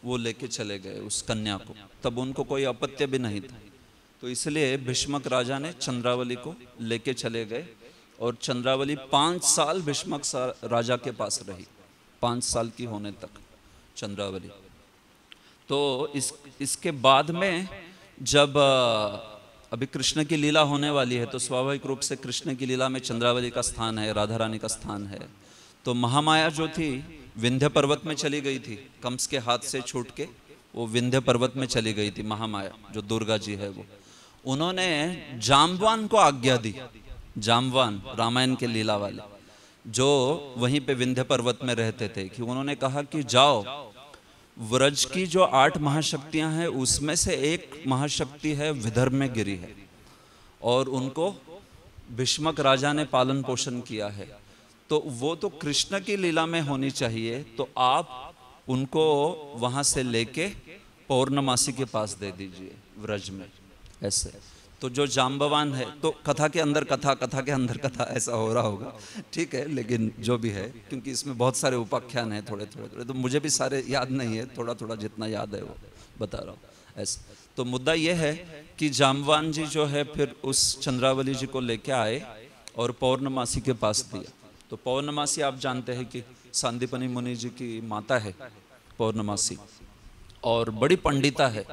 वो लेके चले गए उस कन्या को। तब उनको कोई अपत्य भी नहीं था। तो इसलिए भीष्मक राजा ने चंद्रावली को लेके चले गए और चंद्रावली पाँच साल भीष्मक राजा के पास रही। पाँच साल की होने तक चंद्रावली। तो इस, इसके बाद में जब अभी कृष्ण की लीला होने वाली है तो स्वाभाविक रूप से कृष्ण की लीला में चंद्रावली का स्थान है, राधा रानी का स्थान है। तो महामाया जो थी विंध्य पर्वत में चली गई थी, कंस के हाथ से छूट के, वो विंध्य पर्वत में चली गई थी, महामाया, जो दुर्गा जी है वो। उन्होंने जामवान को आज्ञा दी जामवान रामायण के लीला वाले, जो वहीं पे विंध्य पर्वत में रहते थे, कि उन्होंने कहा कि जाओ, व्रज की जो आठ महाशक्तियाँ हैं, उसमें से एक महाशक्ति है, विदर्भ में गिरी है। और उनको भीष्मक राजा ने पालन पोषण किया है। तो वो तो कृष्ण की लीला में होनी चाहिए तो आप उनको वहाँ से लेके पौर्णमासी के पास दे दीजिए व्रज में, ऐसे। तो जो जाम्बवान है तो कथा के अंदर कथा कथा के अंदर कथा, ऐसा हो रहा होगा। ठीक है, लेकिन जो भी है, क्योंकि इसमें बहुत सारे उपाख्यान हैं थोड़े थोड़े थोड़े तो मुझे भी सारे याद नहीं है, थोड़ा थोड़ा जितना याद है वो, बता रहा हूँ, ऐसा। तो मुद्दा यह है कि जामवान जी जो है, फिर उस चंद्रावली जी को लेके आए और पौर्णमासी के पास दिया। तो पौर्णमासी आप जानते हैं कि सांदीपनी मुनि जी की माता है पौर्णमासी। और बड़ी पंडिता है।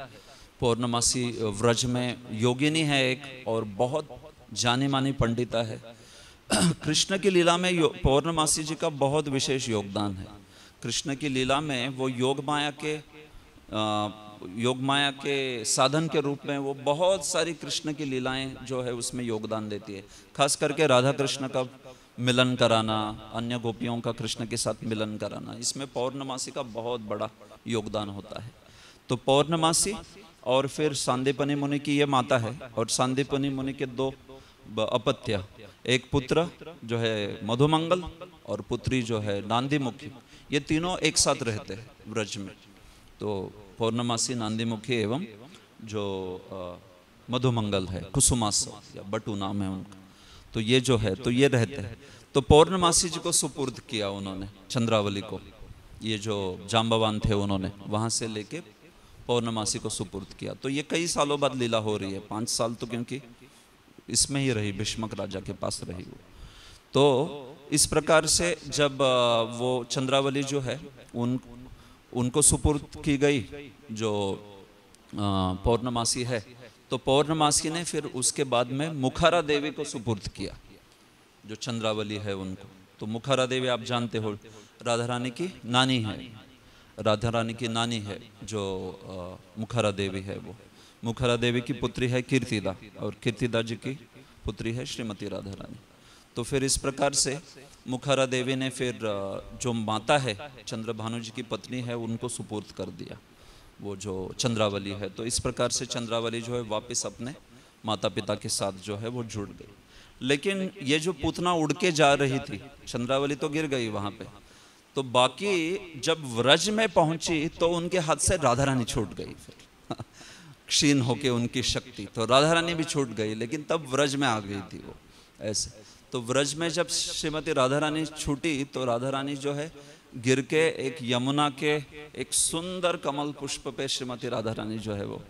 पौर्णमासी व्रज में योगिनी है एक और बहुत जानी मानी पंडिता है। कृष्ण की लीला में पौर्णमासी जी का बहुत विशेष योगदान है। कृष्ण की लीला में वो योग माया के योग माया के साधन के रूप में वो बहुत सारी कृष्ण की लीलाएँ जो है उसमें योगदान देती है। खास करके राधा कृष्ण का मिलन कराना, अन्य गोपियों का कृष्ण के साथ मिलन कराना, इसमें पौर्णमासी का बहुत बड़ा योगदान होता है। तो पौर्णमासी और फिर सांदीपनी मुनि की ये माता है और सांदीपनी मुनि के दो अपत्य, एक पुत्र जो है मधुमंगल और पुत्री जो है नांदी मुखी ये तीनों एक साथ रहते हैं व्रज में। तो पौर्णमासी नांदी मुखी एवं जो मधुमंगल है कुसुमास या बटू नाम है उनका। तो ये जो है तो ये रहते हैं। तो पौर्णमासी जी को सुपुर्द किया उन्होंने, चंद्रावली को। ये जो जाम्बावान थे उन्होंने, वहाँ से लेके पौर्णमासी को सुपुर्द किया। तो ये कई सालों बाद लीला हो रही है, पाँच साल तो क्योंकि इसमें ही रही, भीष्मक राजा के पास रही वो। तो इस प्रकार से जब वो चंद्रावली जो है, उन, उनको सुपुर्द की गई, जो पौर्णमासी है तो पौर्णमासी ने फिर उसके बाद में मुखारा देवी को सुपुर्द किया, जो चंद्रावली है उनको। तो मुखारा देवी आप जानते हो राधा रानी की नानी है। राधा रानी की नानी है जो मुखारा देवी है वो। मुखरा देवी की पुत्री है कीर्तिदा, और कीर्तिदा जी की पुत्री है श्रीमती राधा रानी तो फिर इस प्रकार से मुखारा देवी ने फिर जो माता है चंद्र भानु जी की पत्नी है, उनको सुपुर्द कर दिया। वो जो चंद्रावली है तो इस प्रकार से चंद्रावली जो है वापस अपने माता पिता के साथ जो है वो जुड़ गई। लेकिन ये जो पूतना उड़ के जा रही थी, चंद्रावली तो गिर गई वहाँ पे तो बाकी जब व्रज में पहुँची तो उनके हाथ से राधा रानी छूट गई फिर। क्षीण होके उनकी शक्ति तो राधा रानी भी छूट गई, लेकिन तब व्रज में आ गई थी वो, ऐसे। तो व्रज में जब श्रीमती राधा रानी छूटी तो राधा रानी जो है गिर के एक यमुना के एक सुंदर कमल पुष्प पे श्रीमती राधा रानी जो है वो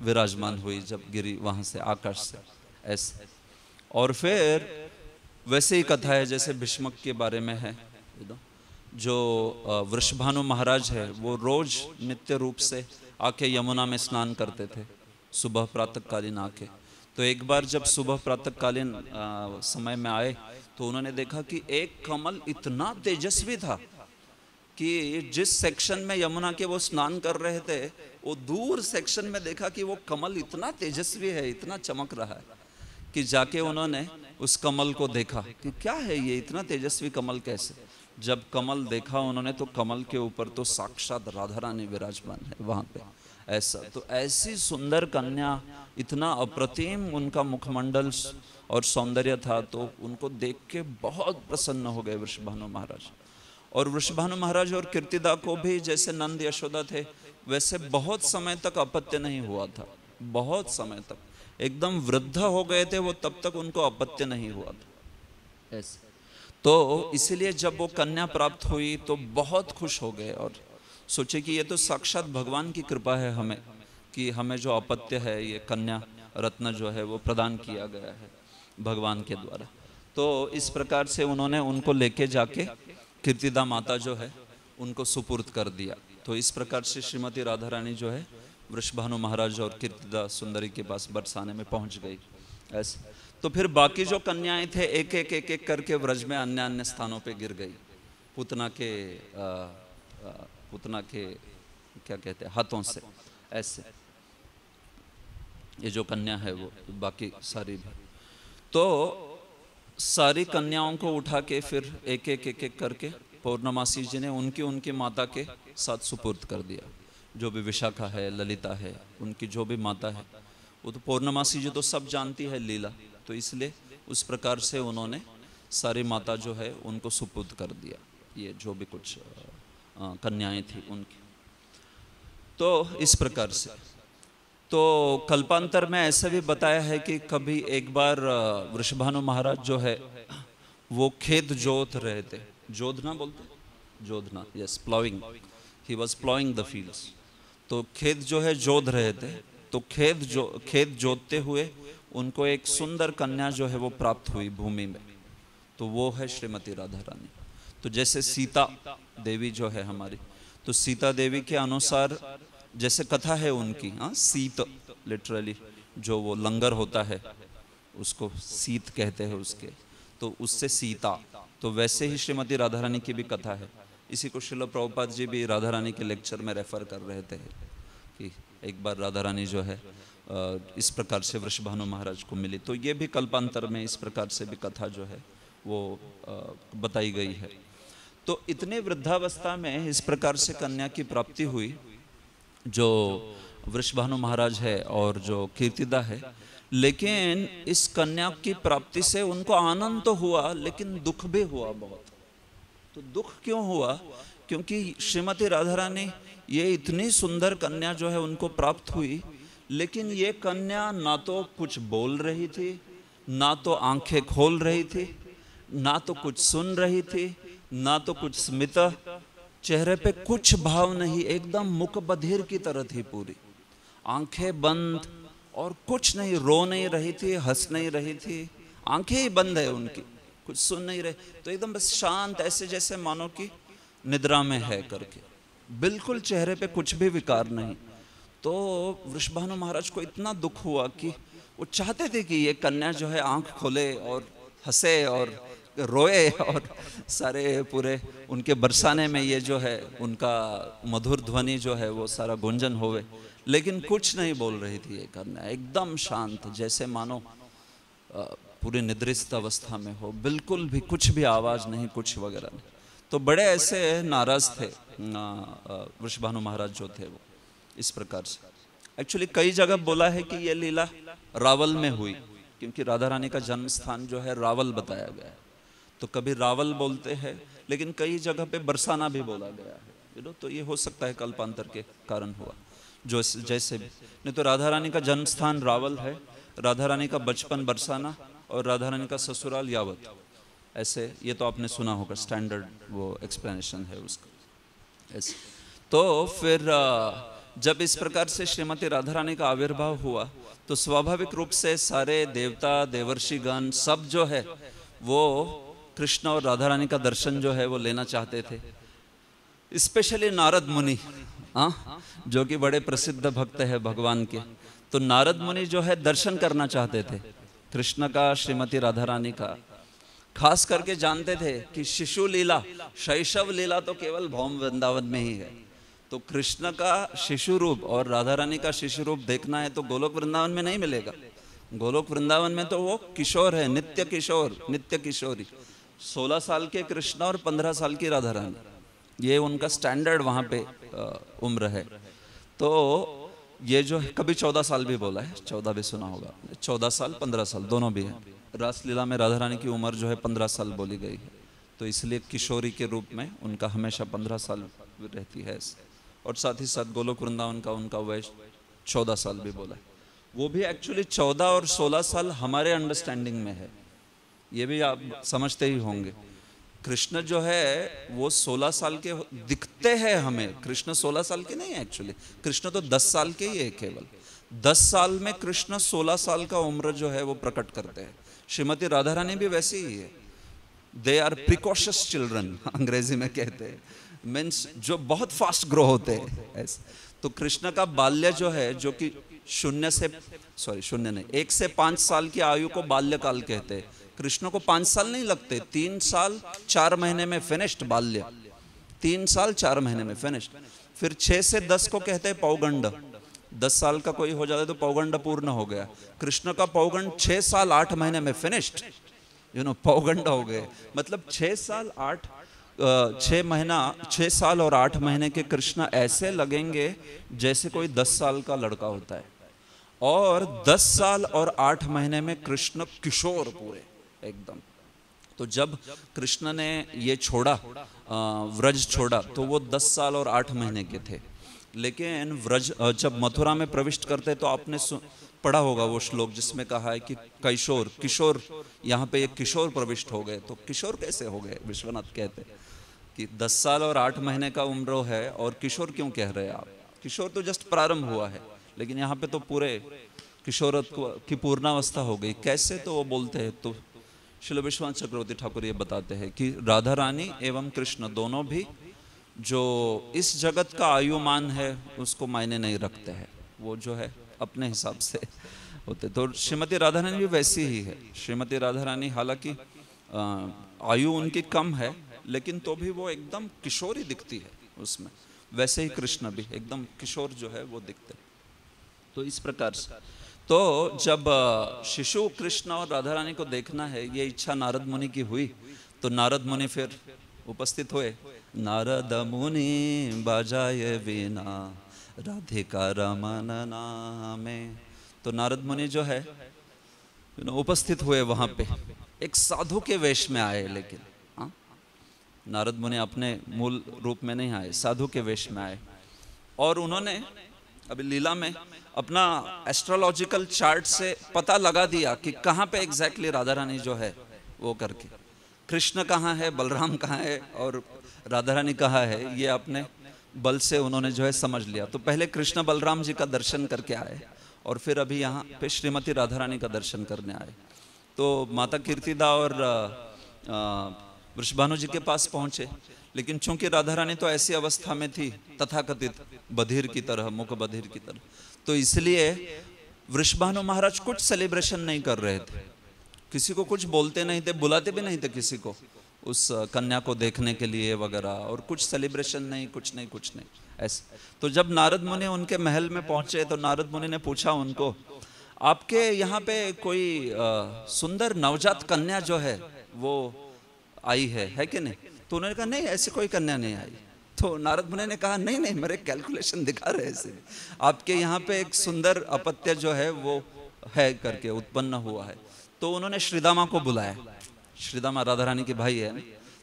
विराजमान हुई जब गिरी वहाँ से आकाश से, ऐसे। और फिर वैसे ही कथा है, जैसे भीष्मक के बारे में है, जो वृषभानु महाराज है, वो रोज नित्य रूप से आके यमुना में स्नान करते थे, सुबह प्रातःकालीन आके। तो एक बार जब सुबह प्रातःकालीन समय में आए तो उन्होंने देखा कि एक कमल इतना तेजस्वी था कि जिस सेक्शन में यमुना के वो स्नान कर रहे थे, वो दूर सेक्शन में देखा कि वो कमल इतना तेजस्वी है, इतना चमक रहा है, कि जाके उन्होंने उस कमल को देखा कि क्या है ये, इतना तेजस्वी कमल कैसे? जब कमल देखा उन्होंने तो कमल के ऊपर तो साक्षात राधा रानी विराजमान है वहाँ पे। ऐसा तो ऐसी सुंदर कन्या, इतना अप्रतिम उनका मुखमंडल और सौंदर्य था तो उनको देख के बहुत प्रसन्न हो गए वृषभानु महाराज। और वृषभानु महाराज और कीर्तिदा को भी जैसे नंद यशोदा थे वैसे बहुत समय तक अपत्य नहीं हुआ था बहुत समय तक। एकदम वृद्ध हो गए थे वो तब तक उनको अपत्य नहीं हुआ था। ऐसे तो इसीलिए जब वो कन्या प्राप्त हुई तो बहुत खुश हो गए और सोचे कि ये तो साक्षात भगवान की कृपा है हमें कि हमें जो अपत्य है ये कन्या रत्न जो है वो प्रदान किया गया है भगवान के द्वारा। तो इस प्रकार से उन्होंने उनको लेके जाके कीर्तिदा माता जो है उनको सुपुर्द कर दिया। तो इस प्रकार से श्रीमती राधा रानी जो है वृषभानु महाराज और कीर्तिदा सुंदरी के पास बरसाने में पहुँच गई। ऐसे। तो फिर बाकी जो कन्याएँ थे एक एक एक एक करके व्रज में अन्य अन्य स्थानों पे गिर गई। पुतना के आ, आ, पुतना के क्या कहते हैं हाथों से। ऐसे। ये जो कन्या है वो बाकी सारी। तो सारी कन्याओं को उठा के फिर एक एक एक एक करके पौर्णमासी जी ने उनकी उनकी माता के साथ सुपुर्द कर दिया। जो भी विशाखा है, ललिता है, उनकी जो भी माता है, वो तो पौर्णमासी जी तो सब जानती है लीला तो इसलिए उस प्रकार से उन्होंने सारी माता जो है उनको सुपुर्द कर दिया। ये जो भी कुछ कन्याएँ थी उनकी। तो इस प्रकार से तो कल्पांतर में ऐसे भी बताया है कि कभी एक बार वृषभानु महाराज जो है, वो खेत जोत रहे थे। जोधना बोलते? जोधना yes plowing he was plowing the fields तो खेत जो है जोध रहे थे। तो खेत जो, खेत जोतते हुए उनको एक सुंदर कन्या जो है वो प्राप्त हुई भूमि में। तो वो है श्रीमती राधा रानी। तो जैसे सीता देवी जो है हमारी तो सीता देवी के अनुसार जैसे कथा है उनकी हाँ सीत लिटरली जो वो लंगर होता है, उसको सीत कहते हैं उसके। तो उससे सीता तो वैसे ही श्रीमती राधा रानी की भी कथा है। इसी को शिल प्रभुपाद जी भी राधा रानी के लेक्चर में रेफर कर रहे थे कि एक बार राधा रानी जो है इस प्रकार से वृषभानु महाराज को मिली। तो ये भी कल्पांतर में इस प्रकार से भी कथा जो है, वो बताई गई है। तो इतने वृद्धावस्था में इस प्रकार से कन्या की प्राप्ति हुई जो वृषभानु महाराज है और जो कीर्तिदा है, लेकिन इस कन्या की प्राप्ति से उनको आनंद तो हुआ, लेकिन दुख भी हुआ बहुत। तो दुख क्यों हुआ? क्योंकि श्रीमती राधा रानी ये इतनी सुंदर कन्या जो है उनको प्राप्त हुई, लेकिन ये कन्या ना तो कुछ बोल रही थी, ना तो आँखें खोल रही थी, ना तो कुछ सुन रही थी, ना तो कुछ स्मित चेहरे पे कुछ भाव नहीं, एकदम मुख बधिर की तरह थी पूरी। आँखें बंद और कुछ नहीं, रो नहीं रही थी, हंस नहीं रही थी। आँखें ही बंद है उनकी, कुछ सुन नहीं रहे। तो एकदम बस शांत, ऐसे जैसे मानो कि निद्रा में है करके। बिल्कुल चेहरे पे कुछ भी विकार नहीं। तो वृषभानु महाराज को इतना दुख हुआ कि वो चाहते थे कि ये कन्या जो है आँख खोले और हंसे और रोए और सारे पूरे उनके बरसाने में ये जो है, उनका मधुर ध्वनि जो है, वो सारा गुंजन होवे। लेकिन कुछ नहीं बोल रही थी ये कन्या एकदम शांत, जैसे मानो पूरे निद्रिस्त अवस्था में हो। बिल्कुल भी कुछ भी आवाज़ नहीं, कुछ वगैरह नहीं। तो बड़े ऐसे नाराज़ थे वृषभानु महाराज जो थे वो, इस प्रकार से। एक्चुअली कई जगह बोला है कि ये लीला रावल में हुई, क्योंकि राधा रानी का जन्म स्थान जो है, रावल बताया गया है। तो कभी रावल बोलते हैं, लेकिन कई जगह पे बरसाना भी बोला गया है। यू नो तो ये हो सकता है कल्पांतर के कारण हुआ। जो जैसे भी नहीं तो राधा रानी का जन्म स्थान रावल है राधा रानी का बचपन बरसाना और राधा रानी का ससुराल यावत। ऐसे, ये तो आपने सुना होगा स्टैंडर्ड वो एक्सप्लेनेशन है उसका। ऐसे तो फिर जब इस प्रकार से श्रीमती राधा रानी का आविर्भाव हुआ तो स्वाभाविक रूप से सारे देवता देवर्षि गण सब जो है, वो कृष्ण और राधा रानी का दर्शन जो है वो लेना चाहते थे। स्पेशली नारद मुनि हाँ जो कि बड़े प्रसिद्ध भक्त है भगवान के। तो नारद मुनि जो है दर्शन करना चाहते थे, कृष्ण का, श्रीमती राधा रानी का। खास करके जानते थे कि शिशु लीला, शैशव लीला तो केवल भौम वृंदावन में ही है। तो कृष्ण का शिशु रूप और राधा रानी का शिशु रूप देखना है तो गोलोक वृंदावन में नहीं मिलेगा। गोलोक वृंदावन में तो वो किशोर है, नित्य किशोर, नित्य किशोरी। सोलह साल के कृष्णा और पंद्रह साल की राधा रानी ये उनका स्टैंडर्ड वहाँ पे उम्र है। तो ये जो है, कभी चौदह साल भी बोला है, चौदह भी सुना होगा चौदह साल, पंद्रह साल, दोनों भी है। रासलीला में राधा रानी की उम्र जो है, पंद्रह साल बोली गई है। तो इसलिए किशोरी के रूप में उनका हमेशा पंद्रह साल रहती है। और साथ ही साथ गोलोक वृंदावन का उनका वयस चौदह साल भी बोला है। वो भी एक्चुअली चौदह और सोलह साल हमारे अंडरस्टैंडिंग में है। ये भी आप समझते ही होंगे। कृष्ण जो है, वो 16 साल के दिखते हैं हमें। कृष्ण 16 साल के नहीं है एक्चुअली कृष्ण तो 10 साल के ही है केवल। 10 साल में कृष्ण 16 साल का उम्र जो है, वो प्रकट करते हैं। श्रीमती राधा रानी भी वैसी ही है। दे आर प्रिकॉशस चिल्ड्रन अंग्रेज़ी में कहते हैं। मीन्स जो बहुत फास्ट ग्रो होते हैं, ऐसे। तो कृष्ण का बाल्य जो है, जो कि शून्य से सॉरी शून्य नहीं, एक से पाँच साल की आयु को बाल्यकाल कहते हैं। कृष्ण को पाँच साल नहीं लगते, तीन साल चार महीने में फिनिश्ड बाल्य। तीन साल चार महीने में फिनिश्ड फिर छह से दस को कहते हैं पौगंड। दस साल का कोई हो जाता तो पौगंड पूर्ण हो गया। कृष्ण का पौगंड छह साल आठ महीने में फिनिश्ड यू नो पौगंड हो गए। मतलब छह साल आठ छह महीना, छह साल और आठ महीने के कृष्ण ऐसे लगेंगे जैसे कोई दस साल का लड़का होता है। और दस साल और आठ महीने में कृष्ण किशोर पूरे। एकदम। तो जब कृष्ण ने ये छोड़ा व्रज छोड़ा तो वो दस साल और आठ महीने के थे। लेकिन व्रज जब मथुरा में प्रविष्ट करते तो आपने पढ़ा होगा वो श्लोक जिसमें कहा है कि किशोर किशोर, यहाँ पे एक किशोर प्रविष्ट हो गए। तो किशोर कैसे हो गए? विश्वनाथ कहते कि दस साल और आठ महीने का उम्र है और किशोर क्यों कह रहे हैं आप? किशोर तो जस्ट प्रारंभ हुआ है, लेकिन यहाँ पे तो पूरे किशोरत की पूर्णावस्था हो गई। कैसे तो वो बोलते हैं तो शिल विश्वनाथ चक्रवर्ती ठाकुर ये बताते हैं कि राधा रानी एवं कृष्ण दोनों भी जो इस जगत का आयुमान है, उसको मायने नहीं रखते हैं। वो जो है, अपने हिसाब से होते तो श्रीमती राधा रानी भी वैसी ही है। श्रीमती राधा रानी हालाँकि आयु उनकी कम है, लेकिन तो भी वो एकदम किशोरी दिखती है उसमें। वैसे ही कृष्ण भी एकदम किशोर जो है, वो दिखते तो इस प्रकार से तो जब शिशु कृष्ण और राधा रानी को देखना है, ये इच्छा नारद मुनि की हुई तो नारद मुनि फिर उपस्थित हुए। नारद मुनि बाजाए वीणा, राधिका रमन नामे। तो नारद मुनि जो है उपस्थित हुए वहाँ पे। एक साधु के वेश में आए, लेकिन, हा? नारद मुनि अपने मूल रूप में नहीं आए, साधु के वेश में आए। और उन्होंने अभी लीला में अपना एस्ट्रोलॉजिकल चार्ट से पता लगा दिया कि कहाँ पे एग्जैक्टली राधा रानी जो है, वो करके। कृष्ण कहाँ है, बलराम कहाँ है और राधा रानी कहाँ है, ये अपने बल से उन्होंने जो है समझ लिया। तो पहले कृष्ण बलराम जी का दर्शन करके आए और फिर अभी यहाँ पे श्रीमती राधा रानी का दर्शन करने आए। तो माता कीर्तिदा और वृषभानु जी के पास पहुँचे। लेकिन चूँकि राधा रानी तो ऐसी अवस्था में थी, तथाकथित, बधिर की तरह, मुख बधिर की तरह। तो इसलिए वृषभानु महाराज कुछ सेलिब्रेशन नहीं कर रहे थे। किसी को कुछ बोलते नहीं थे, बुलाते भी नहीं थे किसी को। उस कन्या को देखने के लिए वगैरह, और कुछ सेलिब्रेशन नहीं, कुछ नहीं कुछ नहीं, ऐसे। तो जब नारद मुनि उनके महल में पहुँचे तो नारद मुनि ने पूछा उनको, आपके यहाँ पे कोई सुंदर नवजात कन्या जो है, वो आई है है कि नहीं? तो उन्होंने कहा नहीं ऐसी कोई कन्या नहीं आई। तो नारद मुनि ने कहा नहीं नहीं मेरे कैलकुलेशन दिखा रहे ऐसे आपके यहाँ पे एक सुंदर अपत्य जो है वो है करके उत्पन्न हुआ है। तो उन्होंने श्रीदामा को बुलाया। श्रीदामा राधा रानी के भाई है।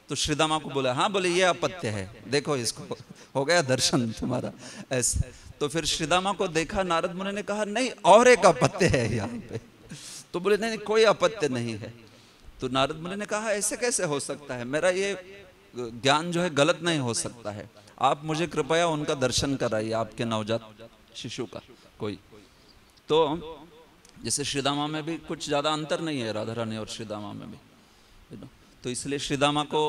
तो श्रीदामा को बोला हाँ बोले ये अपत्य है। देखो इसको हो गया दर्शन तुम्हारा ऐसे। तो फिर श्रीदामा को देखा नारद मुनि ने कहा नहीं और एक अपत्य है यहाँ पे। तो बोले नहीं, कोई अपत्य नहीं है। तो नारद मुनि ने कहा ऐसे कैसे हो सकता है? मेरा ये ज्ञान जो है गलत नहीं हो सकता है। आप मुझे कृपया उनका दर्शन कराइए, आपके नवजात शिशु का। कोई। तो जैसे श्रीदामा में भी कुछ ज़्यादा अंतर नहीं है राधा रानी और श्रीदामा में भी। तो इसलिए श्रीदामा को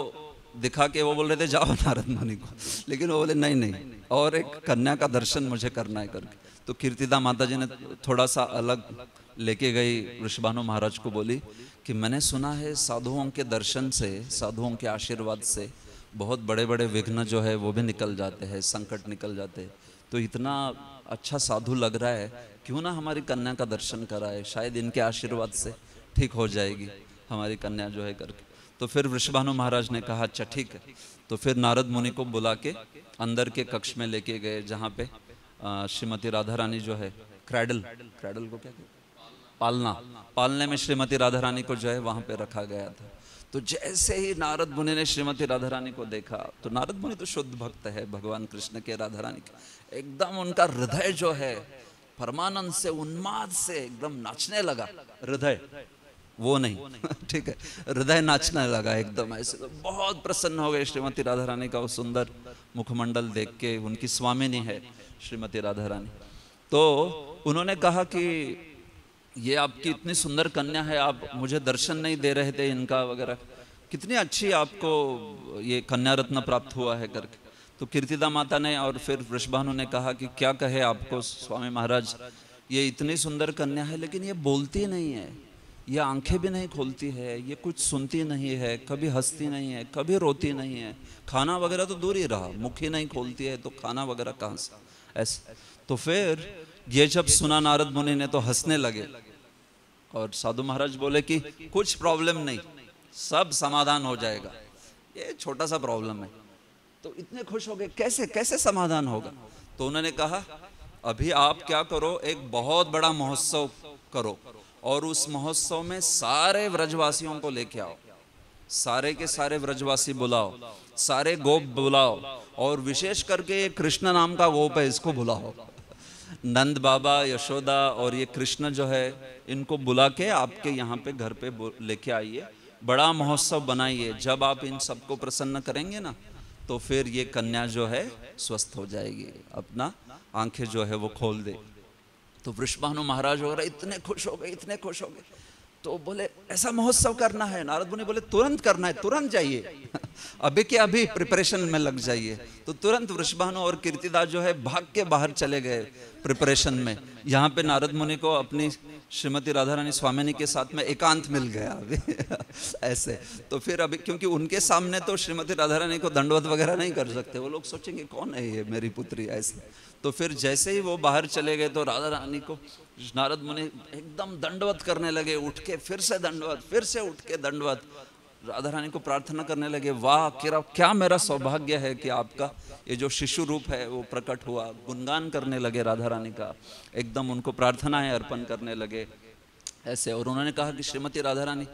दिखा के वो बोल रहे थे, जाओ नारद मुनि को। लेकिन वो बोले, नहीं नहीं, और एक कन्या का दर्शन मुझे करना है करके। तो कीर्तिदा माता जी ने थोड़ा सा अलग लेके गई, ऋषभानु महाराज को बोली कि मैंने सुना है साधुओं के दर्शन से, साधुओं के आशीर्वाद से बहुत बड़े बड़े विघ्न जो है वो भी निकल जाते हैं, संकट निकल जाते हैं। तो इतना अच्छा साधु लग रहा है, क्यों ना हमारी कन्या का दर्शन कराए, शायद इनके आशीर्वाद से ठीक हो जाएगी, हमारी कन्या जो है करके। तो फिर वृषभानु महाराज ने कहा अच्छा ठीक है। तो फिर नारद मुनि को बुला के अंदर के कक्ष में लेके गए, जहाँ पे श्रीमती राधा रानी जो है क्रैडल क्रैडल को क्या कहते पालना। पालने में श्रीमती राधा रानी को जो है वहाँ पे रखा गया था। तो जैसे ही नारद मुनि ने श्रीमती राधा रानी को देखा तो नारद मुनि तो शुद्ध भक्त है भगवान कृष्ण के राधा रानी के। एकदम उनका हृदय जो है परमानंद से उन्माद से एकदम नाचने लगा। हृदय? वो नहीं। ठीक है। हृदय नाचने लगा एकदम ऐसे तो बहुत प्रसन्न हो गए श्रीमती राधा रानी का वो सुंदर मुखमंडल देख के उनकी स्वामिनी है श्रीमती राधा रानी तो उन्होंने कहा कि ये आपकी इतनी सुंदर कन्या है, आप मुझे दर्शन नहीं दे रहे थे इनका वगैरह। कितनी अच्छी आपको ये कन्या रत्न प्राप्त हुआ है करके। तो कीर्तिदा माता ने और फिर वृषभानु ने कहा कि क्या कहे आपको, स्वामी महाराज? ये इतनी सुंदर कन्या है, लेकिन ये बोलती नहीं है। ये आँखें भी नहीं खोलती है, ये कुछ सुनती नहीं है, कभी हंसती नहीं है, कभी रोती नहीं है। खाना वगैरह तो दूर ही रहा, मुख ही नहीं खोलती है तो खाना वगैरह कहाँ से? ऐसे। तो फिर ये जब सुना नारद मुनि ने तो हंसने लगे। और साधु महाराज बोले कि कुछ प्रॉब्लम नहीं, सब समाधान हो जाएगा। ये छोटा सा प्रॉब्लम है। तो इतने खुश हो गए, कैसे कैसे समाधान होगा? तो उन्होंने कहा, अभी आप क्या करो, एक बहुत बड़ा महोत्सव करो और उस महोत्सव में सारे व्रजवासियों को लेके आओ। सारे के सारे व्रजवासी बुलाओ, सारे गोप बुलाओ और विशेष करके कृष्ण नाम का गोप है इसको बुलाओ। नंद बाबा, यशोदा और ये कृष्ण जो है, इनको बुला के आपके यहाँ पे घर पे लेके आइए। बड़ा महोत्सव बनाइए। जब आप इन सबको प्रसन्न करेंगे ना तो फिर ये कन्या जो है, स्वस्थ हो जाएगी। अपना आँखें जो है, वो खोल दे। तो वृषभानु महाराज वगैरह इतने खुश हो गए, इतने खुश हो गए। तो बोले, ऐसा महोत्सव करना है। नारद मुनि बोले, तुरंत करना है, तुरंत जाइए। अभी के अभी प्रिपरेशन में लग जाइए। तो तुरंत वृषभानु और कीर्तिदास जो है भाग के बाहर चले गए प्रिपरेशन में। यहाँ पे नारद मुनि को अपनी श्रीमती राधा रानी स्वामिनी के साथ में एकांत मिल गया अभी। ऐसे। तो फिर अभी क्योंकि उनके सामने तो श्रीमती राधा रानी को दंडवत वगैरह नहीं कर सकते। वो लोग सोचेंगे, कौन है ये मेरी पुत्री? ऐसे। तो फिर जैसे ही वो बाहर चले गए तो राधा रानी को नारद मुनि एकदम दंडवत करने लगे उठ के फिर से दंडवत, फिर से उठ के दंडवत। राधा रानी को प्रार्थना करने लगे, वाह, किरा, क्या मेरा सौभाग्य है कि आपका ये जो शिशु रूप है, वो प्रकट हुआ। गुणगान करने लगे राधा रानी का, एकदम उनको प्रार्थनाएँ अर्पण करने लगे। ऐसे, और उन्होंने कहा कि, श्रीमती राधा रानी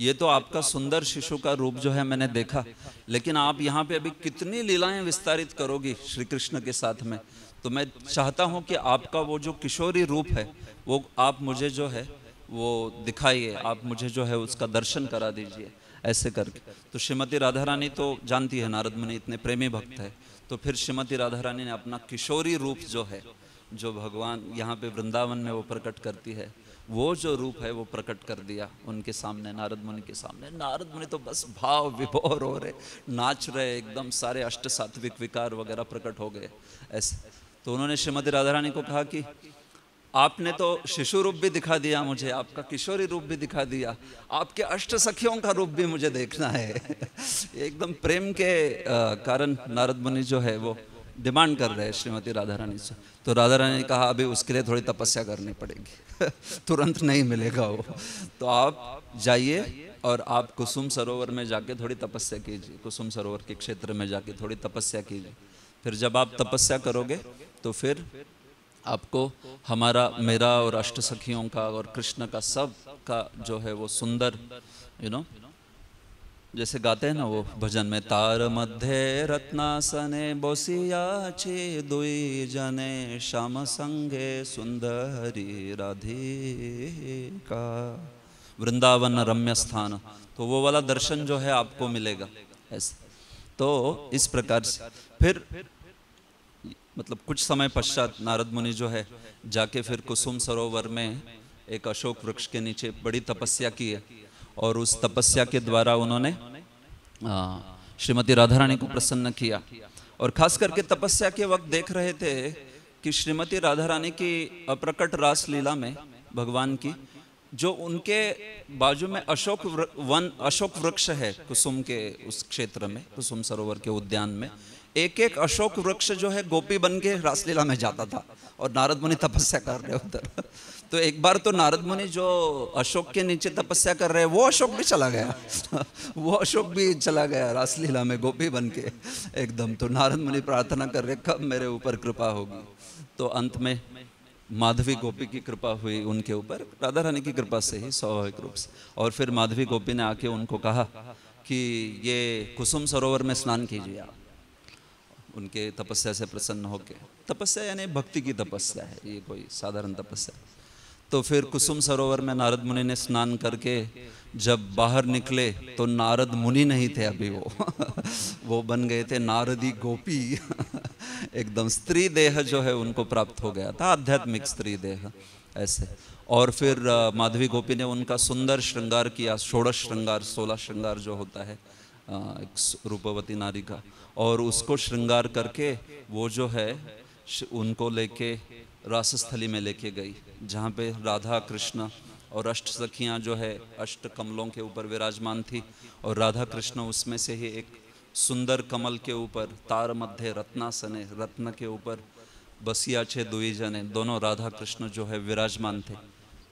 ये तो आपका सुंदर शिशु का रूप जो है मैंने देखा। लेकिन आप यहाँ पे अभी कितनी लीलाएँ विस्तारित करोगी श्री कृष्ण के साथ में? तो मैं चाहता हूँ कि आपका वो जो किशोरी रूप है, वो आप मुझे जो है, वो दिखाइए। आप मुझे जो है उसका दर्शन करा दीजिए, ऐसे करके। तो श्रीमती राधा रानी तो जानती है, नारद मुनि इतने प्रेमी भक्त है। तो फिर श्रीमती राधा रानी ने अपना किशोरी रूप जो है, जो भगवान यहाँ पे वृंदावन में वो प्रकट करती है वो जो रूप है वो प्रकट कर दिया उनके सामने, नारद मुनि के सामने। नारद मुनि तो बस भाव विभोर हो रहे, नाच रहे, एकदम सारे अष्ट सात्विक विकार वगैरह प्रकट हो गए, ऐसे। तो उन्होंने श्रीमती राधा रानी को कहा कि आपने तो शिशु रूप भी दिखा दिया मुझे, आपका किशोरी रूप भी दिखा दिया, आपके अष्ट सखियों का रूप भी मुझे देखना है। एकदम प्रेम के कारण नारद मुनि जो है वो डिमांड कर रहे हैं श्रीमती राधा रानी से। तो राधा रानी ने कहा, अभी उसके लिए थोड़ी तपस्या करनी पड़ेगी। तुरंत नहीं मिलेगा वो। तो आप जाइए और आप कुसुम सरोवर में जाके थोड़ी तपस्या कीजिए। कुसुम सरोवर के क्षेत्र में जाके थोड़ी तपस्या कीजिए। फिर जब आप तपस्या करोगे तो फिर आपको हमारा, मेरा और अष्ट सखियों का और कृष्ण का सब का जो है वो सुंदर यू नो जैसे गाते हैं ना वो भजन में, तार मध्य रत्नासने बोसियाचे, दुई जने श्याम संगे सुंदरी राधिका। वृंदावन रम्य स्थान। तो वो वाला दर्शन जो है आपको मिलेगा। ऐसे। तो इस प्रकार से। फिर मतलब कुछ समय पश्चात नारद मुनि जो है, जाके फिर कुसुम सरोवर में एक अशोक वृक्ष के नीचे बड़ी तपस्या की है। और उस तपस्या के द्वारा उन्होंने श्रीमती राधा रानी को प्रसन्न किया। और खास करके तपस्या के वक्त देख रहे थे कि श्रीमती राधा रानी की अप्रकट रास लीला में भगवान की, जो उनके बाजू में अशोक वन अशोक वृक्ष है कुसुम के उस क्षेत्र में, कुसुम सरोवर के उद्यान में एक एक अशोक वृक्ष जो है गोपी बन के रासलीला में जाता था और नारद मुनि तपस्या कर रहे उधर तो एक बार तो नारद मुनि जो अशोक के नीचे तपस्या कर रहे, वो अशोक भी चला गया। वो अशोक भी चला गया रासलीला में गोपी बन के। एकदम तो नारद मुनि प्रार्थना कर रहे, कब मेरे ऊपर कृपा होगी? तो अंत में माधवी गोपी की कृपा हुई उनके ऊपर। राधा रानी की कृपा से ही स्वाभाविक रूप से। और फिर माधवी गोपी ने आके उनको कहा कि, ये कुसुम सरोवर में स्नान कीजिए आप। उनके तपस्या से प्रसन्न होके। तपस्या यानी भक्ति की तपस्या है ये कोई साधारण तपस्या। तो फिर कुसुम सरोवर में नारद मुनि ने स्नान करके जब बाहर निकले तो नारद मुनि नहीं थे अभी वो। वो बन गए थे नारदी गोपी। एकदम स्त्री देह जो है उनको प्राप्त हो गया था आध्यात्मिक स्त्री देह ऐसे। और फिर माधवी गोपी ने उनका सुंदर श्रृंगार किया षोड़श श्रृंगार सोलह श्रृंगार जो होता है एक रूपवती नारी का। और उसको श्रृंगार करके वो जो है उनको लेके, रासस्थली में लेके गई, जहाँ पे राधा, कृष्ण और अष्ट सखियाँ जो है, अष्ट कमलों के ऊपर विराजमान थी। और राधा, कृष्ण उसमें से ही एक सुंदर कमल के ऊपर, तार मध्य रत्नासने, रत्न के ऊपर बसिया छे दुई जने, दोनों राधा, कृष्ण जो है, विराजमान थे।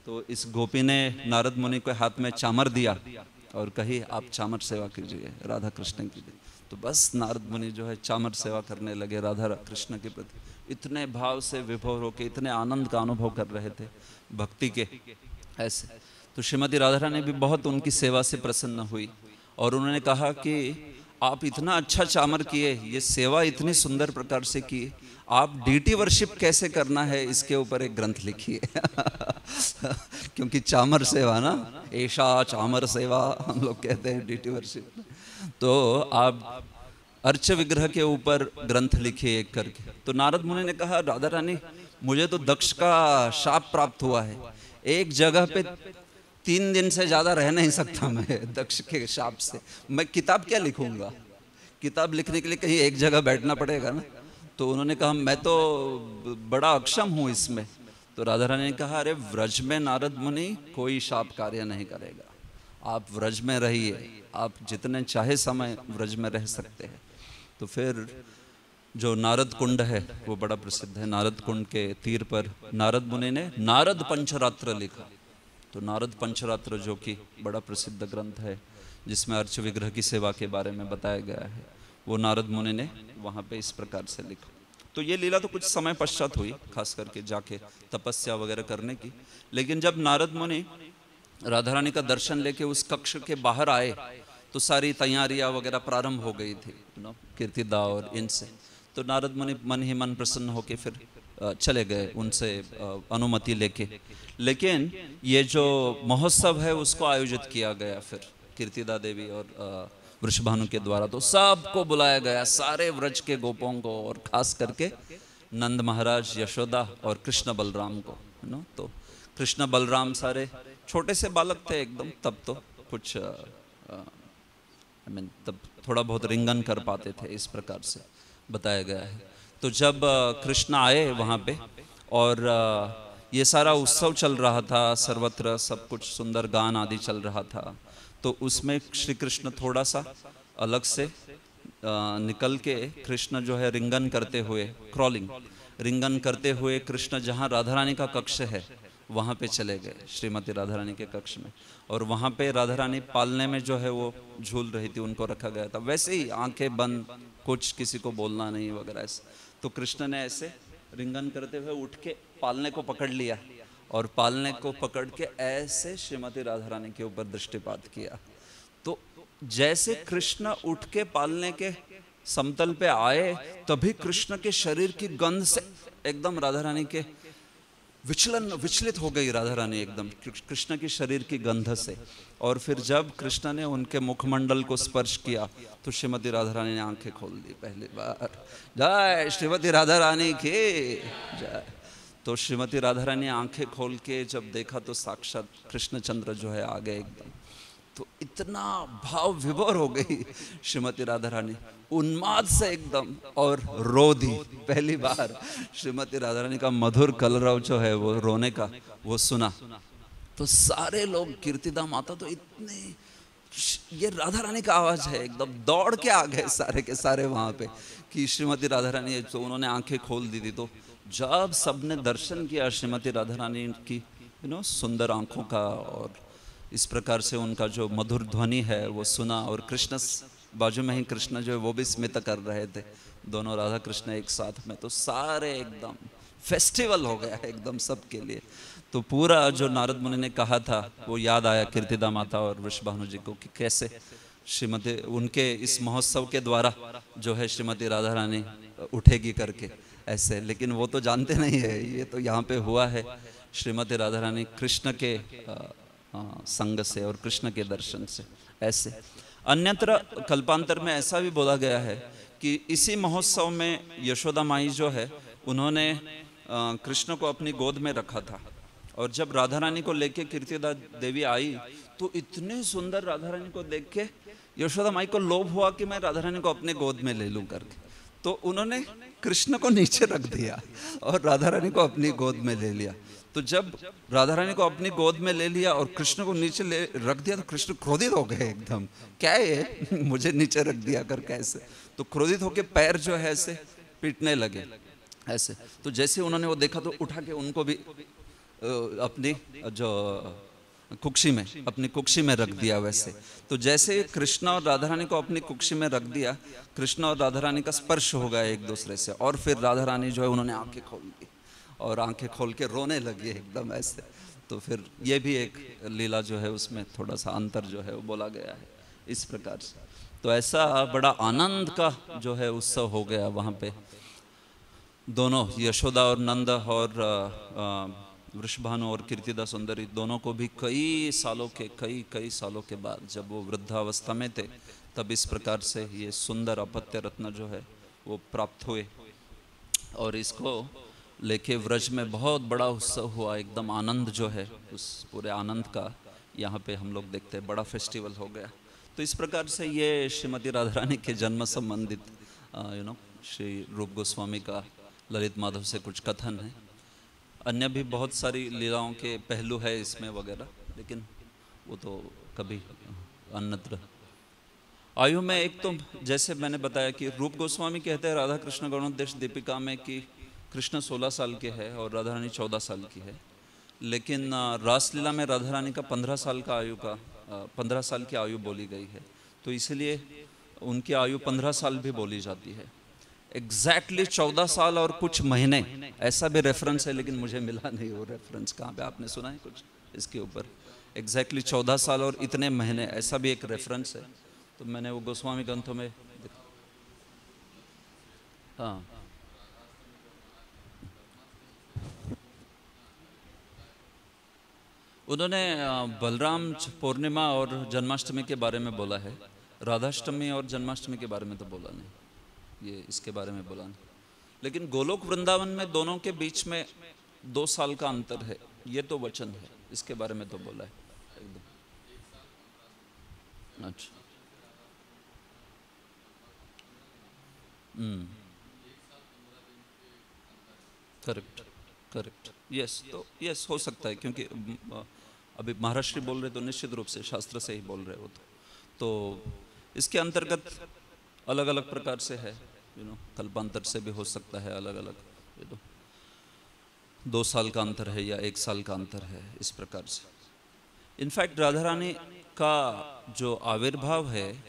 तो इस गोपी ने नारद मुनि को हाथ में चामर दिया। और कही आप चामर सेवा कीजिए राधा कृष्ण की तो बस नारद मुनि जो है चामर सेवा करने लगे राधा कृष्ण के प्रति। इतने भाव से विभोर होकर इतने आनंद का अनुभव कर रहे थे भक्ति के, ऐसे। तो श्रीमती राधा रानी भी बहुत उनकी सेवा से प्रसन्न हुई और उन्होंने कहा कि आप इतना अच्छा चामर किए, ये सेवा इतनी सुंदर प्रकार से की आप डीटी वर्शिप कैसे करना है, इसके ऊपर एक ग्रंथ लिखिए। क्योंकि चामर सेवा ना, ऐशा चामर सेवा, हम लोग कहते हैं डीटी वर्शिप तो आप अर्च विग्रह के ऊपर ग्रंथ लिखिए एक करके। तो नारद मुनि ने कहा, राधा रानी, मुझे तो दक्ष का शाप प्राप्त हुआ है। एक जगह पे तीन दिन से ज़्यादा रह नहीं सकता मैं दक्ष के शाप से। मैं किताब क्या लिखूँगा? किताब लिखने के लिए कहीं एक जगह बैठना पड़ेगा ना। तो उन्होंने कहा, मैं तो बड़ा अक्षम हूँ इसमें। तो राधा रानी ने कहा, अरे, व्रज में नारद मुनि कोई शाप कार्य नहीं करेगा। आप व्रज में रहिए। आप जितने चाहे समय व्रज में रह सकते हैं। तो फिर जो नारद कुंड है, वो बड़ा प्रसिद्ध है। नारद कुंड के तीर पर नारद मुनि ने नारद पंचरात्र लिखा। तो नारद पंचरात्र जो कि बड़ा प्रसिद्ध ग्रंथ है, जिसमें अर्च विग्रह की सेवा के बारे में बताया गया है। वो नारद मुनि ने वहाँ पे इस प्रकार से लिखा। तो ये लीला तो कुछ समय पश्चात हुई, खास करके जाके तपस्या वगैरह करने की। लेकिन जब नारद मुनि राधा रानी का दर्शन लेके उस कक्ष के बाहर आए तो सारी तैयारियाँ वगैरह प्रारंभ हो गई थी कीर्तिदा और इनसे। तो नारद मुनि मन ही मन प्रसन्न होके फिर चले गए उनसे अनुमति लेके। लेकिन ये जो महोत्सव है, उसको आयोजित किया गया फिर कीर्तिदा देवी और वृषभानु के द्वारा। तो सबको बुलाया गया, सारे व्रज के गोपों को और खास करके नंद महाराज, यशोदा और कृष्ण बलराम को, है ना? तो कृष्ण बलराम सारे छोटे से बालक थे एकदम, तब तो कुछ आई मीन तब थोड़ा बहुत रिंगन कर पाते थे इस प्रकार से, बताया गया है। तो जब कृष्ण आए वहाँ पे और ये सारा उत्सव चल रहा था, सर्वत्र सब कुछ सुंदर गान आदि चल रहा था तो उसमें श्री कृष्ण थोड़ा सा अलग से निकल के कृष्ण जो है रिंगन करते हुए क्रॉलिंग रिंगन करते हुए कृष्ण जहाँ राधा रानी का कक्ष है, वहाँ पे चले गए श्रीमती राधा रानी के कक्ष में। और वहाँ पे राधा रानी पालने में जो है वो झूल रही थी, उनको रखा गया था। वैसे ही आँखें बंद, कुछ किसी को बोलना नहीं वगैरह ऐसे। तो कृष्ण ने ऐसे रिंगन करते हुए उठ के पालने को पकड़ लिया। और पालने को पकड़ के ऐसे श्रीमती राधा रानी के ऊपर दृष्टिपात किया। तो जैसे कृष्ण उठ के पालने के समतल पे आए, तभी कृष्ण के शरीर की गंध से एकदम राधा रानी के विचलन, विचलित हो गई राधा रानी एकदम कृष्ण के शरीर की गंध से। और फिर जब कृष्ण ने उनके मुखमंडल को स्पर्श किया तो श्रीमती राधा रानी ने आँखें खोल दी पहली बार। जय श्रीमती राधा रानी की, जय। तो श्रीमती राधा रानी आँखें खोल के जब देखा तो साक्षात कृष्णचंद्र जो है आ गए एकदम। तो इतना भाव विभोर हो गई श्रीमती राधा रानी। उन्माद से एकदम और रो दी पहली बार श्रीमती राधा रानी का मधुर कलरव जो है वो रोने का, वो सुना। तो सारे लोग कीर्तिदा माता तो इतने ये राधा रानी का आवाज़ है एकदम, दौड़ के आ गए सारे के सारे वहाँ पे कि श्रीमती राधा रानी तो उन्होंने आँखें खोल दी थी तो जब सबने दर्शन किया श्रीमती राधा रानी की यू नो सुंदर आँखों का और इस प्रकार से उनका जो मधुर ध्वनि है, वो सुना और कृष्ण बाजू में ही कृष्ण जो है, वो भी स्मित कर रहे थे। दोनों राधा कृष्ण एक साथ में तो सारे एकदम फेस्टिवल हो गया है एकदम सबके लिए। तो पूरा जो नारद मुनि ने कहा था, वो याद आया कीर्तिदा माता और वृषभानु जी को कि कैसे श्रीमती, उनके इस महोत्सव के द्वारा जो है श्रीमती राधा रानी उठेगी करके। ऐसे, लेकिन वो तो जानते नहीं है। ये तो यहाँ पे हुआ है। श्रीमती राधा रानी कृष्ण के संग से और कृष्ण के दर्शन से। ऐसे। अन्यत्र कल्पांतर में ऐसा भी बोला गया है कि इसी महोत्सव में यशोदा माई जो है, उन्होंने कृष्ण को अपनी गोद में रखा था। और जब राधा रानी को लेके कीर्तिदा देवी आई तो इतने सुंदर राधा रानी को देख के यशोदा माई को लोभ हुआ कि मैं राधा रानी को अपने गोद में ले लूँ करके। तो उन्होंने कृष्ण को नीचे रख दिया और राधा रानी को अपनी गोद में ले लिया। तो जब राधा रानी को अपनी गोद में ले लिया और कृष्ण को नीचे ले रख दिया तो कृष्ण क्रोधित हो गए एकदम। क्या है मुझे नीचे रख दिया कर कैसे? तो क्रोधित होके पैर जो है ऐसे पीटने लगे, ऐसे। तो जैसे उन्होंने वो देखा तो उठा के उनको भी अपनी जो कुक्षी में, अपनी कुक्षी में रख दिया वैसे। तो जैसे कृष्णा और राधा रानी को अपनी कुक्षी में रख दिया, कृष्णा और राधा रानी का स्पर्श हो गया एक दूसरे से, और फिर राधा रानी जो है उन्होंने आँखें खोल दी, और आँखें खोल के रोने लगी एकदम ऐसे। तो फिर ये भी एक लीला जो है उसमें थोड़ा सा अंतर जो है वो बोला गया है इस प्रकार से। तो ऐसा बड़ा आनंद का जो है उत्सव हो गया वहाँ पे। दोनों, यशोदा और नंद और वृषभानु और कीर्तिदा सुंदरी दोनों को भी कई सालों के, कई कई सालों के बाद जब वो वृद्धावस्था में थे, तब इस प्रकार से ये सुंदर अपत्य रत्न जो है, वो प्राप्त हुए। और इसको लेके व्रज में बहुत बड़ा उत्सव हुआ, एकदम आनंद जो है, उस पूरे आनंद का यहाँ पे हम लोग देखते हैं, बड़ा फेस्टिवल हो गया। तो इस प्रकार से ये श्रीमती राधा रानी के जन्म संबंधित यू नो श्री रूप गोस्वामी का, ललित माधव से कुछ कथन है। अन्य भी बहुत सारी लीलाओं के पहलू है इसमें वगैरह, लेकिन वो तो कभी अन्यत्र। आयु में एक तो जैसे मैंने बताया कि रूप गोस्वामी कहते हैं राधा कृष्ण गणोदेश दीपिका में कि कृष्ण 16 साल के है और राधा रानी चौदह साल की है। लेकिन रासलीला में राधा रानी का पंद्रह साल का आयु का पंद्रह साल की आयु बोली गई है। तो इसलिए उनकी आयु पंद्रह साल भी बोली जाती है। एग्जैक्टली चौदह साल और कुछ महीने। ऐसा भी रेफरेंस है, लेकिन मुझे मिला नहीं वो रेफरेंस कहाँ पे आपने सुना है कुछ इसके ऊपर? एग्जैक्टली चौदह साल और इतने महीने, ऐसा भी एक रेफरेंस है। तो मैंने वो गोस्वामी ग्रंथों में हाँ। उन्होंने बलराम पूर्णिमा और जन्माष्टमी के बारे में बोला है। राधाष्टमी और जन्माष्टमी के बारे में तो बोला नहीं। ये इसके बारे में बोला। लेकिन गोलोक वृंदावन में दोनों के बीच में दो साल का अंतर है। ये तो वचन है। इसके बारे में तो बोला है। एकदम अच्छा करेक्ट करेक्ट। यस तो यस हो सकता है, क्योंकि अभी महाराष्ट्री बोल रहे तो निश्चित रूप से शास्त्र से ही बोल रहे हो तो। तो इसके अंतर्गत अलग अलग प्रकार से है यू नो कल्पांतर से भी हो सकता है अलग अलग यू नो दो साल का अंतर है या एक साल का अंतर है इस प्रकार से। इनफैक्ट राधा रानी का जो आविर्भाव है,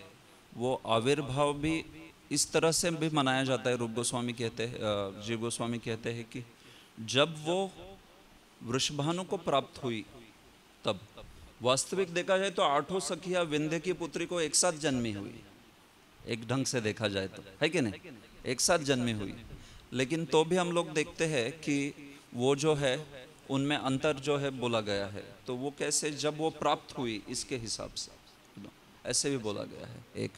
वो आविर्भाव भी इस तरह से भी मनाया जाता है, रूप गोस्वामी कहते हैं जीव गोस्वामी कहते हैं कि जब वो वृषभानु को प्राप्त हुई, तब। वास्तविक देखा जाए तो आठों सखिया विंध्य की पुत्री को एक साथ जन्मी हुई। एक ढंग से देखा जाए तो। है कि नहीं? एक साथ जन्मी हुई। लेकिन तो भी हम लोग देखते हैं कि वो जो है, उनमें अंतर जो है बोला गया है। तो वो कैसे, जब वो प्राप्त हुई इसके हिसाब से। ऐसे भी बोला गया है। एक।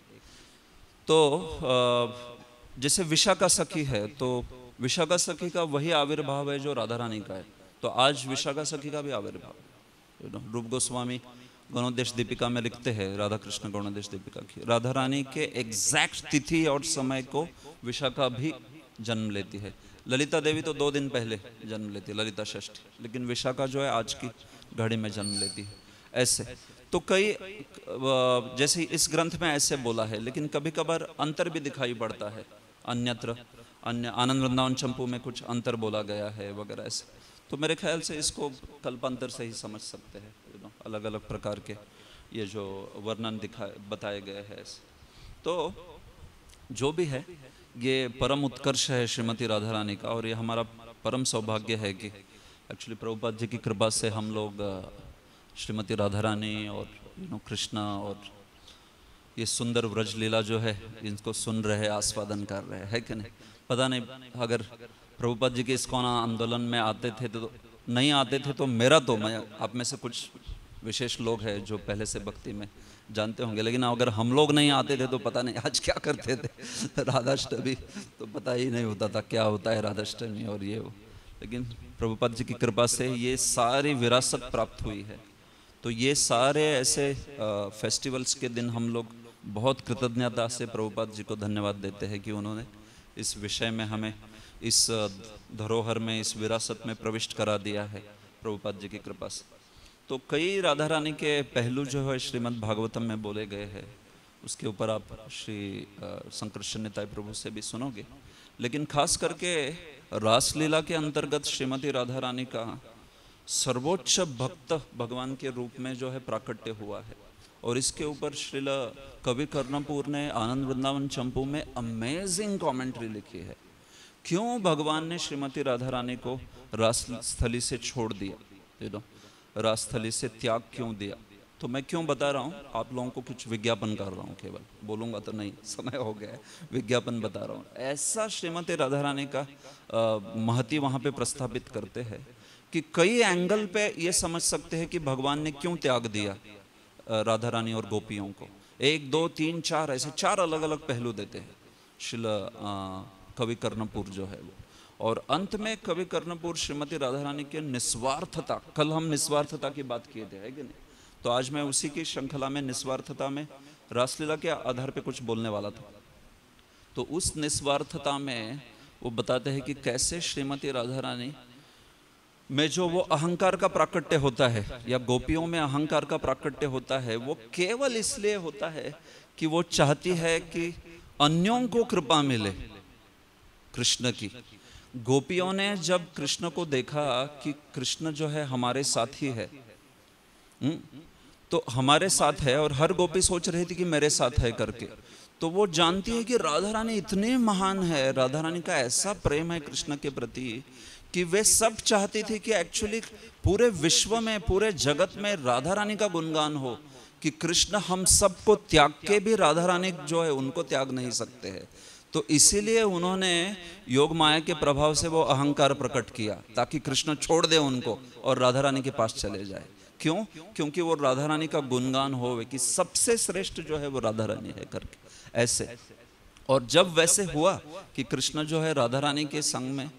तो जैसे विशाखा सखी है तो विशाखा सखी का वही आविर्भाव है जो राधा रानी का है। तो आज विशाखा सखी का भी आविर्भाव रूप गोस्वामी गणोदेश दीपिका में लिखते हैं राधा कृष्ण गणोदेश दीपिका की। राधा रानी के एग्जैक्ट तिथि और समय को विशाखा भी जन्म लेती है। ललिता देवी तो दो दिन पहले जन्म लेती है, ललिता षष्ठी। लेकिन विशाखा जो है, आज की घड़ी में जन्म लेती है। ऐसे। तो कई जैसे इस ग्रंथ में ऐसे बोला है, लेकिन कभी कभार अंतर भी दिखाई पड़ता है। अन्यत्र, अन्य, आनंद वृंदावन चंपू में कुछ अंतर बोला गया है, वगैरह ऐसे। तो मेरे ख्याल से इसको कल्पांतर से ही समझ सकते हैं। नो अलग अलग प्रकार के ये जो वर्णन दिखाए बताए गए हैं। तो जो भी है, ये परम उत्कर्ष है श्रीमती राधा रानी का और ये हमारा परम सौभाग्य है कि एक्चुअली प्रभुपाद जी की कृपा से हम लोग, श्रीमती राधा रानी और यू नो कृष्णा और ये सुंदर व्रज लीला जो है, इनको सुन रहे, आस्वादन कर रहे, हैं कि नहीं? पता नहीं, अगर प्रभुपाद जी के इस्कॉन आंदोलन में आते थे तो नहीं आते थे तो मेरा तो मैं, आप में से कुछ विशेष लोग हैं जो पहले से भक्ति में जानते होंगे। लेकिन अगर हम लोग नहीं आते थे तो पता नहीं आज क्या करते थे। राधाष्टमी तो पता ही नहीं होता था क्या होता है राधाष्टमी और ये वो। लेकिन प्रभुपद जी की कृपा से ये सारी विरासत प्राप्त हुई है। तो ये सारे ऐसे फेस्टिवल्स के दिन हम लोग बहुत कृतज्ञता से प्रभुपाद जी को धन्यवाद देते हैं कि उन्होंने इस विषय में हमें इस धरोहर में, इस विरासत में प्रविष्ट करा दिया है प्रभुपाद जी की कृपा से। तो कई राधा रानी के पहलू जो है श्रीमद् भागवतम में बोले गए हैं। उसके ऊपर आप श्री संकृष्ण निताय प्रभु से भी सुनोगे। लेकिन खास करके रासलीला के अंतर्गत श्रीमती राधा रानी का सर्वोच्च भक्त भगवान के रूप में जो है प्राकट्य हुआ है। और इसके ऊपर श्रील कवि कर्णपुर ने आनंद वृंदावन चंपू में अमेजिंग कमेंट्री लिखी है। क्यों भगवान ने श्रीमती राधा रानी को रास स्थली से छोड़ दिया? यू रासस्थली से त्याग क्यों दिया? तो मैं क्यों बता रहा हूँ? आप लोगों को कुछ विज्ञापन कर रहा हूँ केवल। बोलूँगा तो नहीं, समय हो गया है। विज्ञापन बता रहा हूँ। ऐसा श्रीमती राधा रानी का महती वहाँ पे प्रस्थापित करते हैं कि कई एंगल पे ये समझ सकते हैं कि भगवान ने क्यों त्याग दिया राधा रानी और गोपियों को। एक, दो, तीन, चार, ऐसे चार अलग अलग पहलू देते हैं। शिल कवि कर्णपुर जो है वो। और अंत में कवि कर्णपुर श्रीमती राधा रानी के निस्वार्थता, कल हम निस्वार्थता की बात किए थे, है कि नहीं? तो आज मैं उसी की श्रृंखला में, निस्वार्थता में, रासलीला के आधार पे कुछ बोलने वाला था। तो उस निस्वार्थता में वो बताते हैं कि कैसे श्रीमती राधा रानी में जो वो अहंकार का प्राकट्य होता है, या गोपियों में अहंकार का प्राकट्य होता है, वो केवल इसलिए होता है कि वो चाहती है कि अन्यों को कृपा मिले, कृष्ण की। गोपियों ने जब कृष्ण को देखा कि कृष्ण जो है हमारे साथ ही है हम्म, तो हमारे साथ है और हर गोपी सोच रही थी कि मेरे साथ है करके। तो वो जानती है कि राधा रानी इतने महान है राधा रानी का ऐसा प्रेम है कृष्ण के प्रति कि वे सब चाहती थी कि एक्चुअली पूरे विश्व में पूरे जगत में राधा रानी का गुणगान हो कि कृष्ण हम सबको त्याग के भी राधा रानी जो है उनको त्याग नहीं सकते हैं। तो इसीलिए उन्होंने योग माया के प्रभाव से वो अहंकार प्रकट किया, ताकि कृष्ण छोड़ दे उनको और राधा रानी के पास चले जाए। क्यों? क्योंकि वो राधा रानी का गुणगान हो कि सबसे श्रेष्ठ जो है वो राधा रानी है करके। ऐसे। और जब वैसे हुआ कि कृष्ण जो है राधा रानी के संग में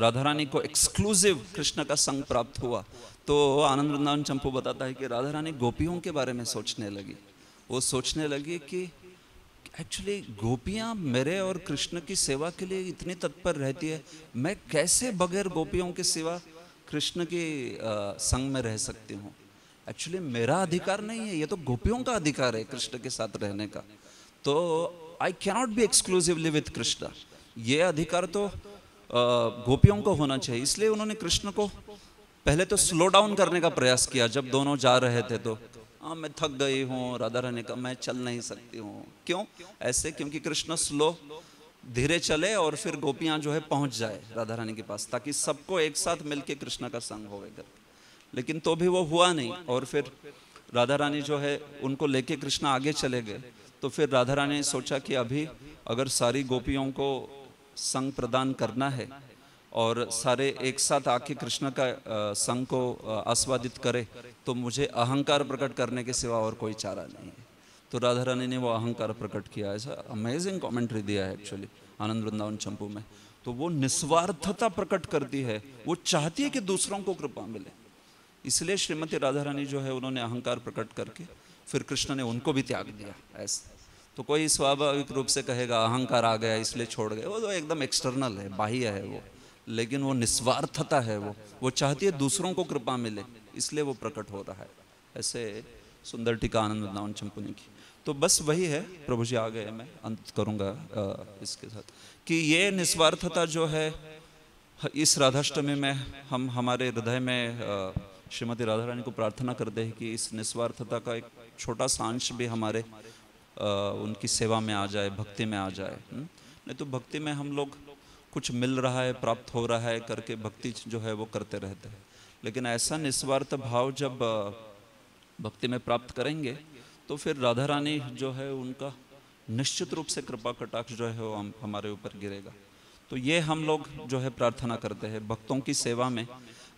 राधा रानी को एक्सक्लूसिव कृष्ण का संग प्राप्त हुआ तो आनंद वृंदावन चंपू बताता है कि राधा रानी गोपियों के बारे में सोचने लगी। वो सोचने लगी कि एक्चुअली गोपियाँ मेरे और कृष्ण की सेवा के लिए इतनी तत्पर रहती है। मैं कैसे बगैर गोपियों के सेवा कृष्ण के संग में रह सकती हूँ? एक्चुअली मेरा अधिकार नहीं है, ये तो गोपियों का अधिकार है कृष्ण के साथ रहने का। तो I cannot be exclusively with Krishna. ये अधिकार तो गोपियों को होना चाहिए। इसलिए उन्होंने कृष्ण को पहले तो स्लो डाउन करने का प्रयास किया, जब दोनों जा रहे थे तो। हाँ मैं थक गई हूँ, राधा रानी का, मैं चल नहीं सकती हूँ। क्यों? ऐसे क्योंकि कृष्ण स्लो, धीरे चले और फिर गोपियाँ जो है पहुँच जाए राधा रानी के पास, ताकि सबको एक साथ मिलके कृष्ण का संग हो लेकिन तो भी वो हुआ नहीं और फिर राधा रानी जो है, उनको लेके कृष्ण आगे चले गए। तो फिर राधा रानी ने सोचा कि अभी अगर सारी गोपियों को संग प्रदान करना है और सारे एक साथ आके कृष्ण का संग को आस्वादित करे तो मुझे अहंकार प्रकट करने के सिवा और कोई चारा नहीं है। तो राधा रानी ने वो अहंकार प्रकट किया, ऐसा अमेजिंग कमेंट्री दिया है एक्चुअली आनंद वृंदावन चंपू में। तो वो निस्वार्थता प्रकट करती है, वो चाहती है कि दूसरों को कृपा मिले। इसलिए श्रीमती राधा रानी जो है, उन्होंने अहंकार प्रकट करके, फिर कृष्ण ने उनको भी त्याग दिया, ऐसे। तो कोई स्वाभाविक रूप से कहेगा, अहंकार आ गया, इसलिए छोड़ गए। वो तो एकदम एक्सटर्नल है, बाह्य है वो। लेकिन वो निस्वार्थता है वो। वो चाहती है दूसरों को कृपा मिले, इसलिए वो प्रकट हो रहा है। ऐसे सुंदर टीका आनंद वृंदावन चंपुनी की। तो बस वही है, प्रभु जी आ गए मैं अंत करूँगा इसके साथ। कि ये निस्वार्थता जो है, इस राधाष्टमी में हम, हमारे हृदय में श्रीमती राधा रानी को प्रार्थना करते हैं कि इस निस्वार्थता का एक छोटा सा अंश भी हमारे उनकी सेवा में आ जाए, भक्ति में आ जाए हम्म? नहीं तो भक्ति में हम लोग कुछ मिल रहा है, प्राप्त हो रहा है, करके भक्ति जो है वो करते रहते हैं। लेकिन ऐसा निस्वार्थ भाव जब भक्ति में प्राप्त करेंगे तो फिर राधा रानी जो है उनका निश्चित रूप से कृपा कटाक्ष जो है वो हम, हमारे ऊपर गिरेगा। तो ये हम लोग जो है प्रार्थना करते हैं, भक्तों की सेवा में।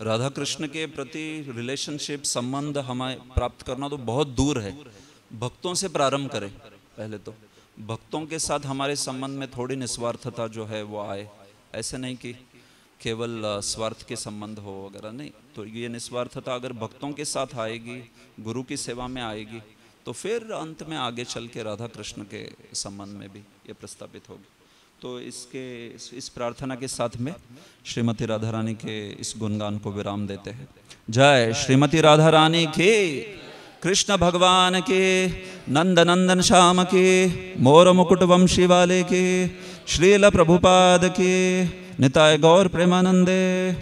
राधा कृष्ण के प्रति रिलेशनशिप संबंध हमें प्राप्त करना तो बहुत दूर है। भक्तों से प्रारंभ करें, पहले तो। भक्तों के साथ हमारे संबंध में थोड़ी निस्वार्थता जो है वो आए। ऐसे नहीं कि केवल स्वार्थ के संबंध हो वगैरह, नहीं। तो ये निस्वार्थता अगर भक्तों के साथ आएगी, गुरु की सेवा में आएगी तो फिर अंत में आगे चल के राधा कृष्ण के संबंध में भी ये प्रस्तावित होगी। तो इसके, इस प्रार्थना के साथ में श्रीमती राधा रानी के इस गुणगान को विराम देते हैं। जय श्रीमती राधा रानी के, कृष्ण भगवान के नंद नंदन श्याम के, मोर मुकुट वंशी वाले के श्रील प्रभुपाद की। निताय गौर प्रेमानंदे।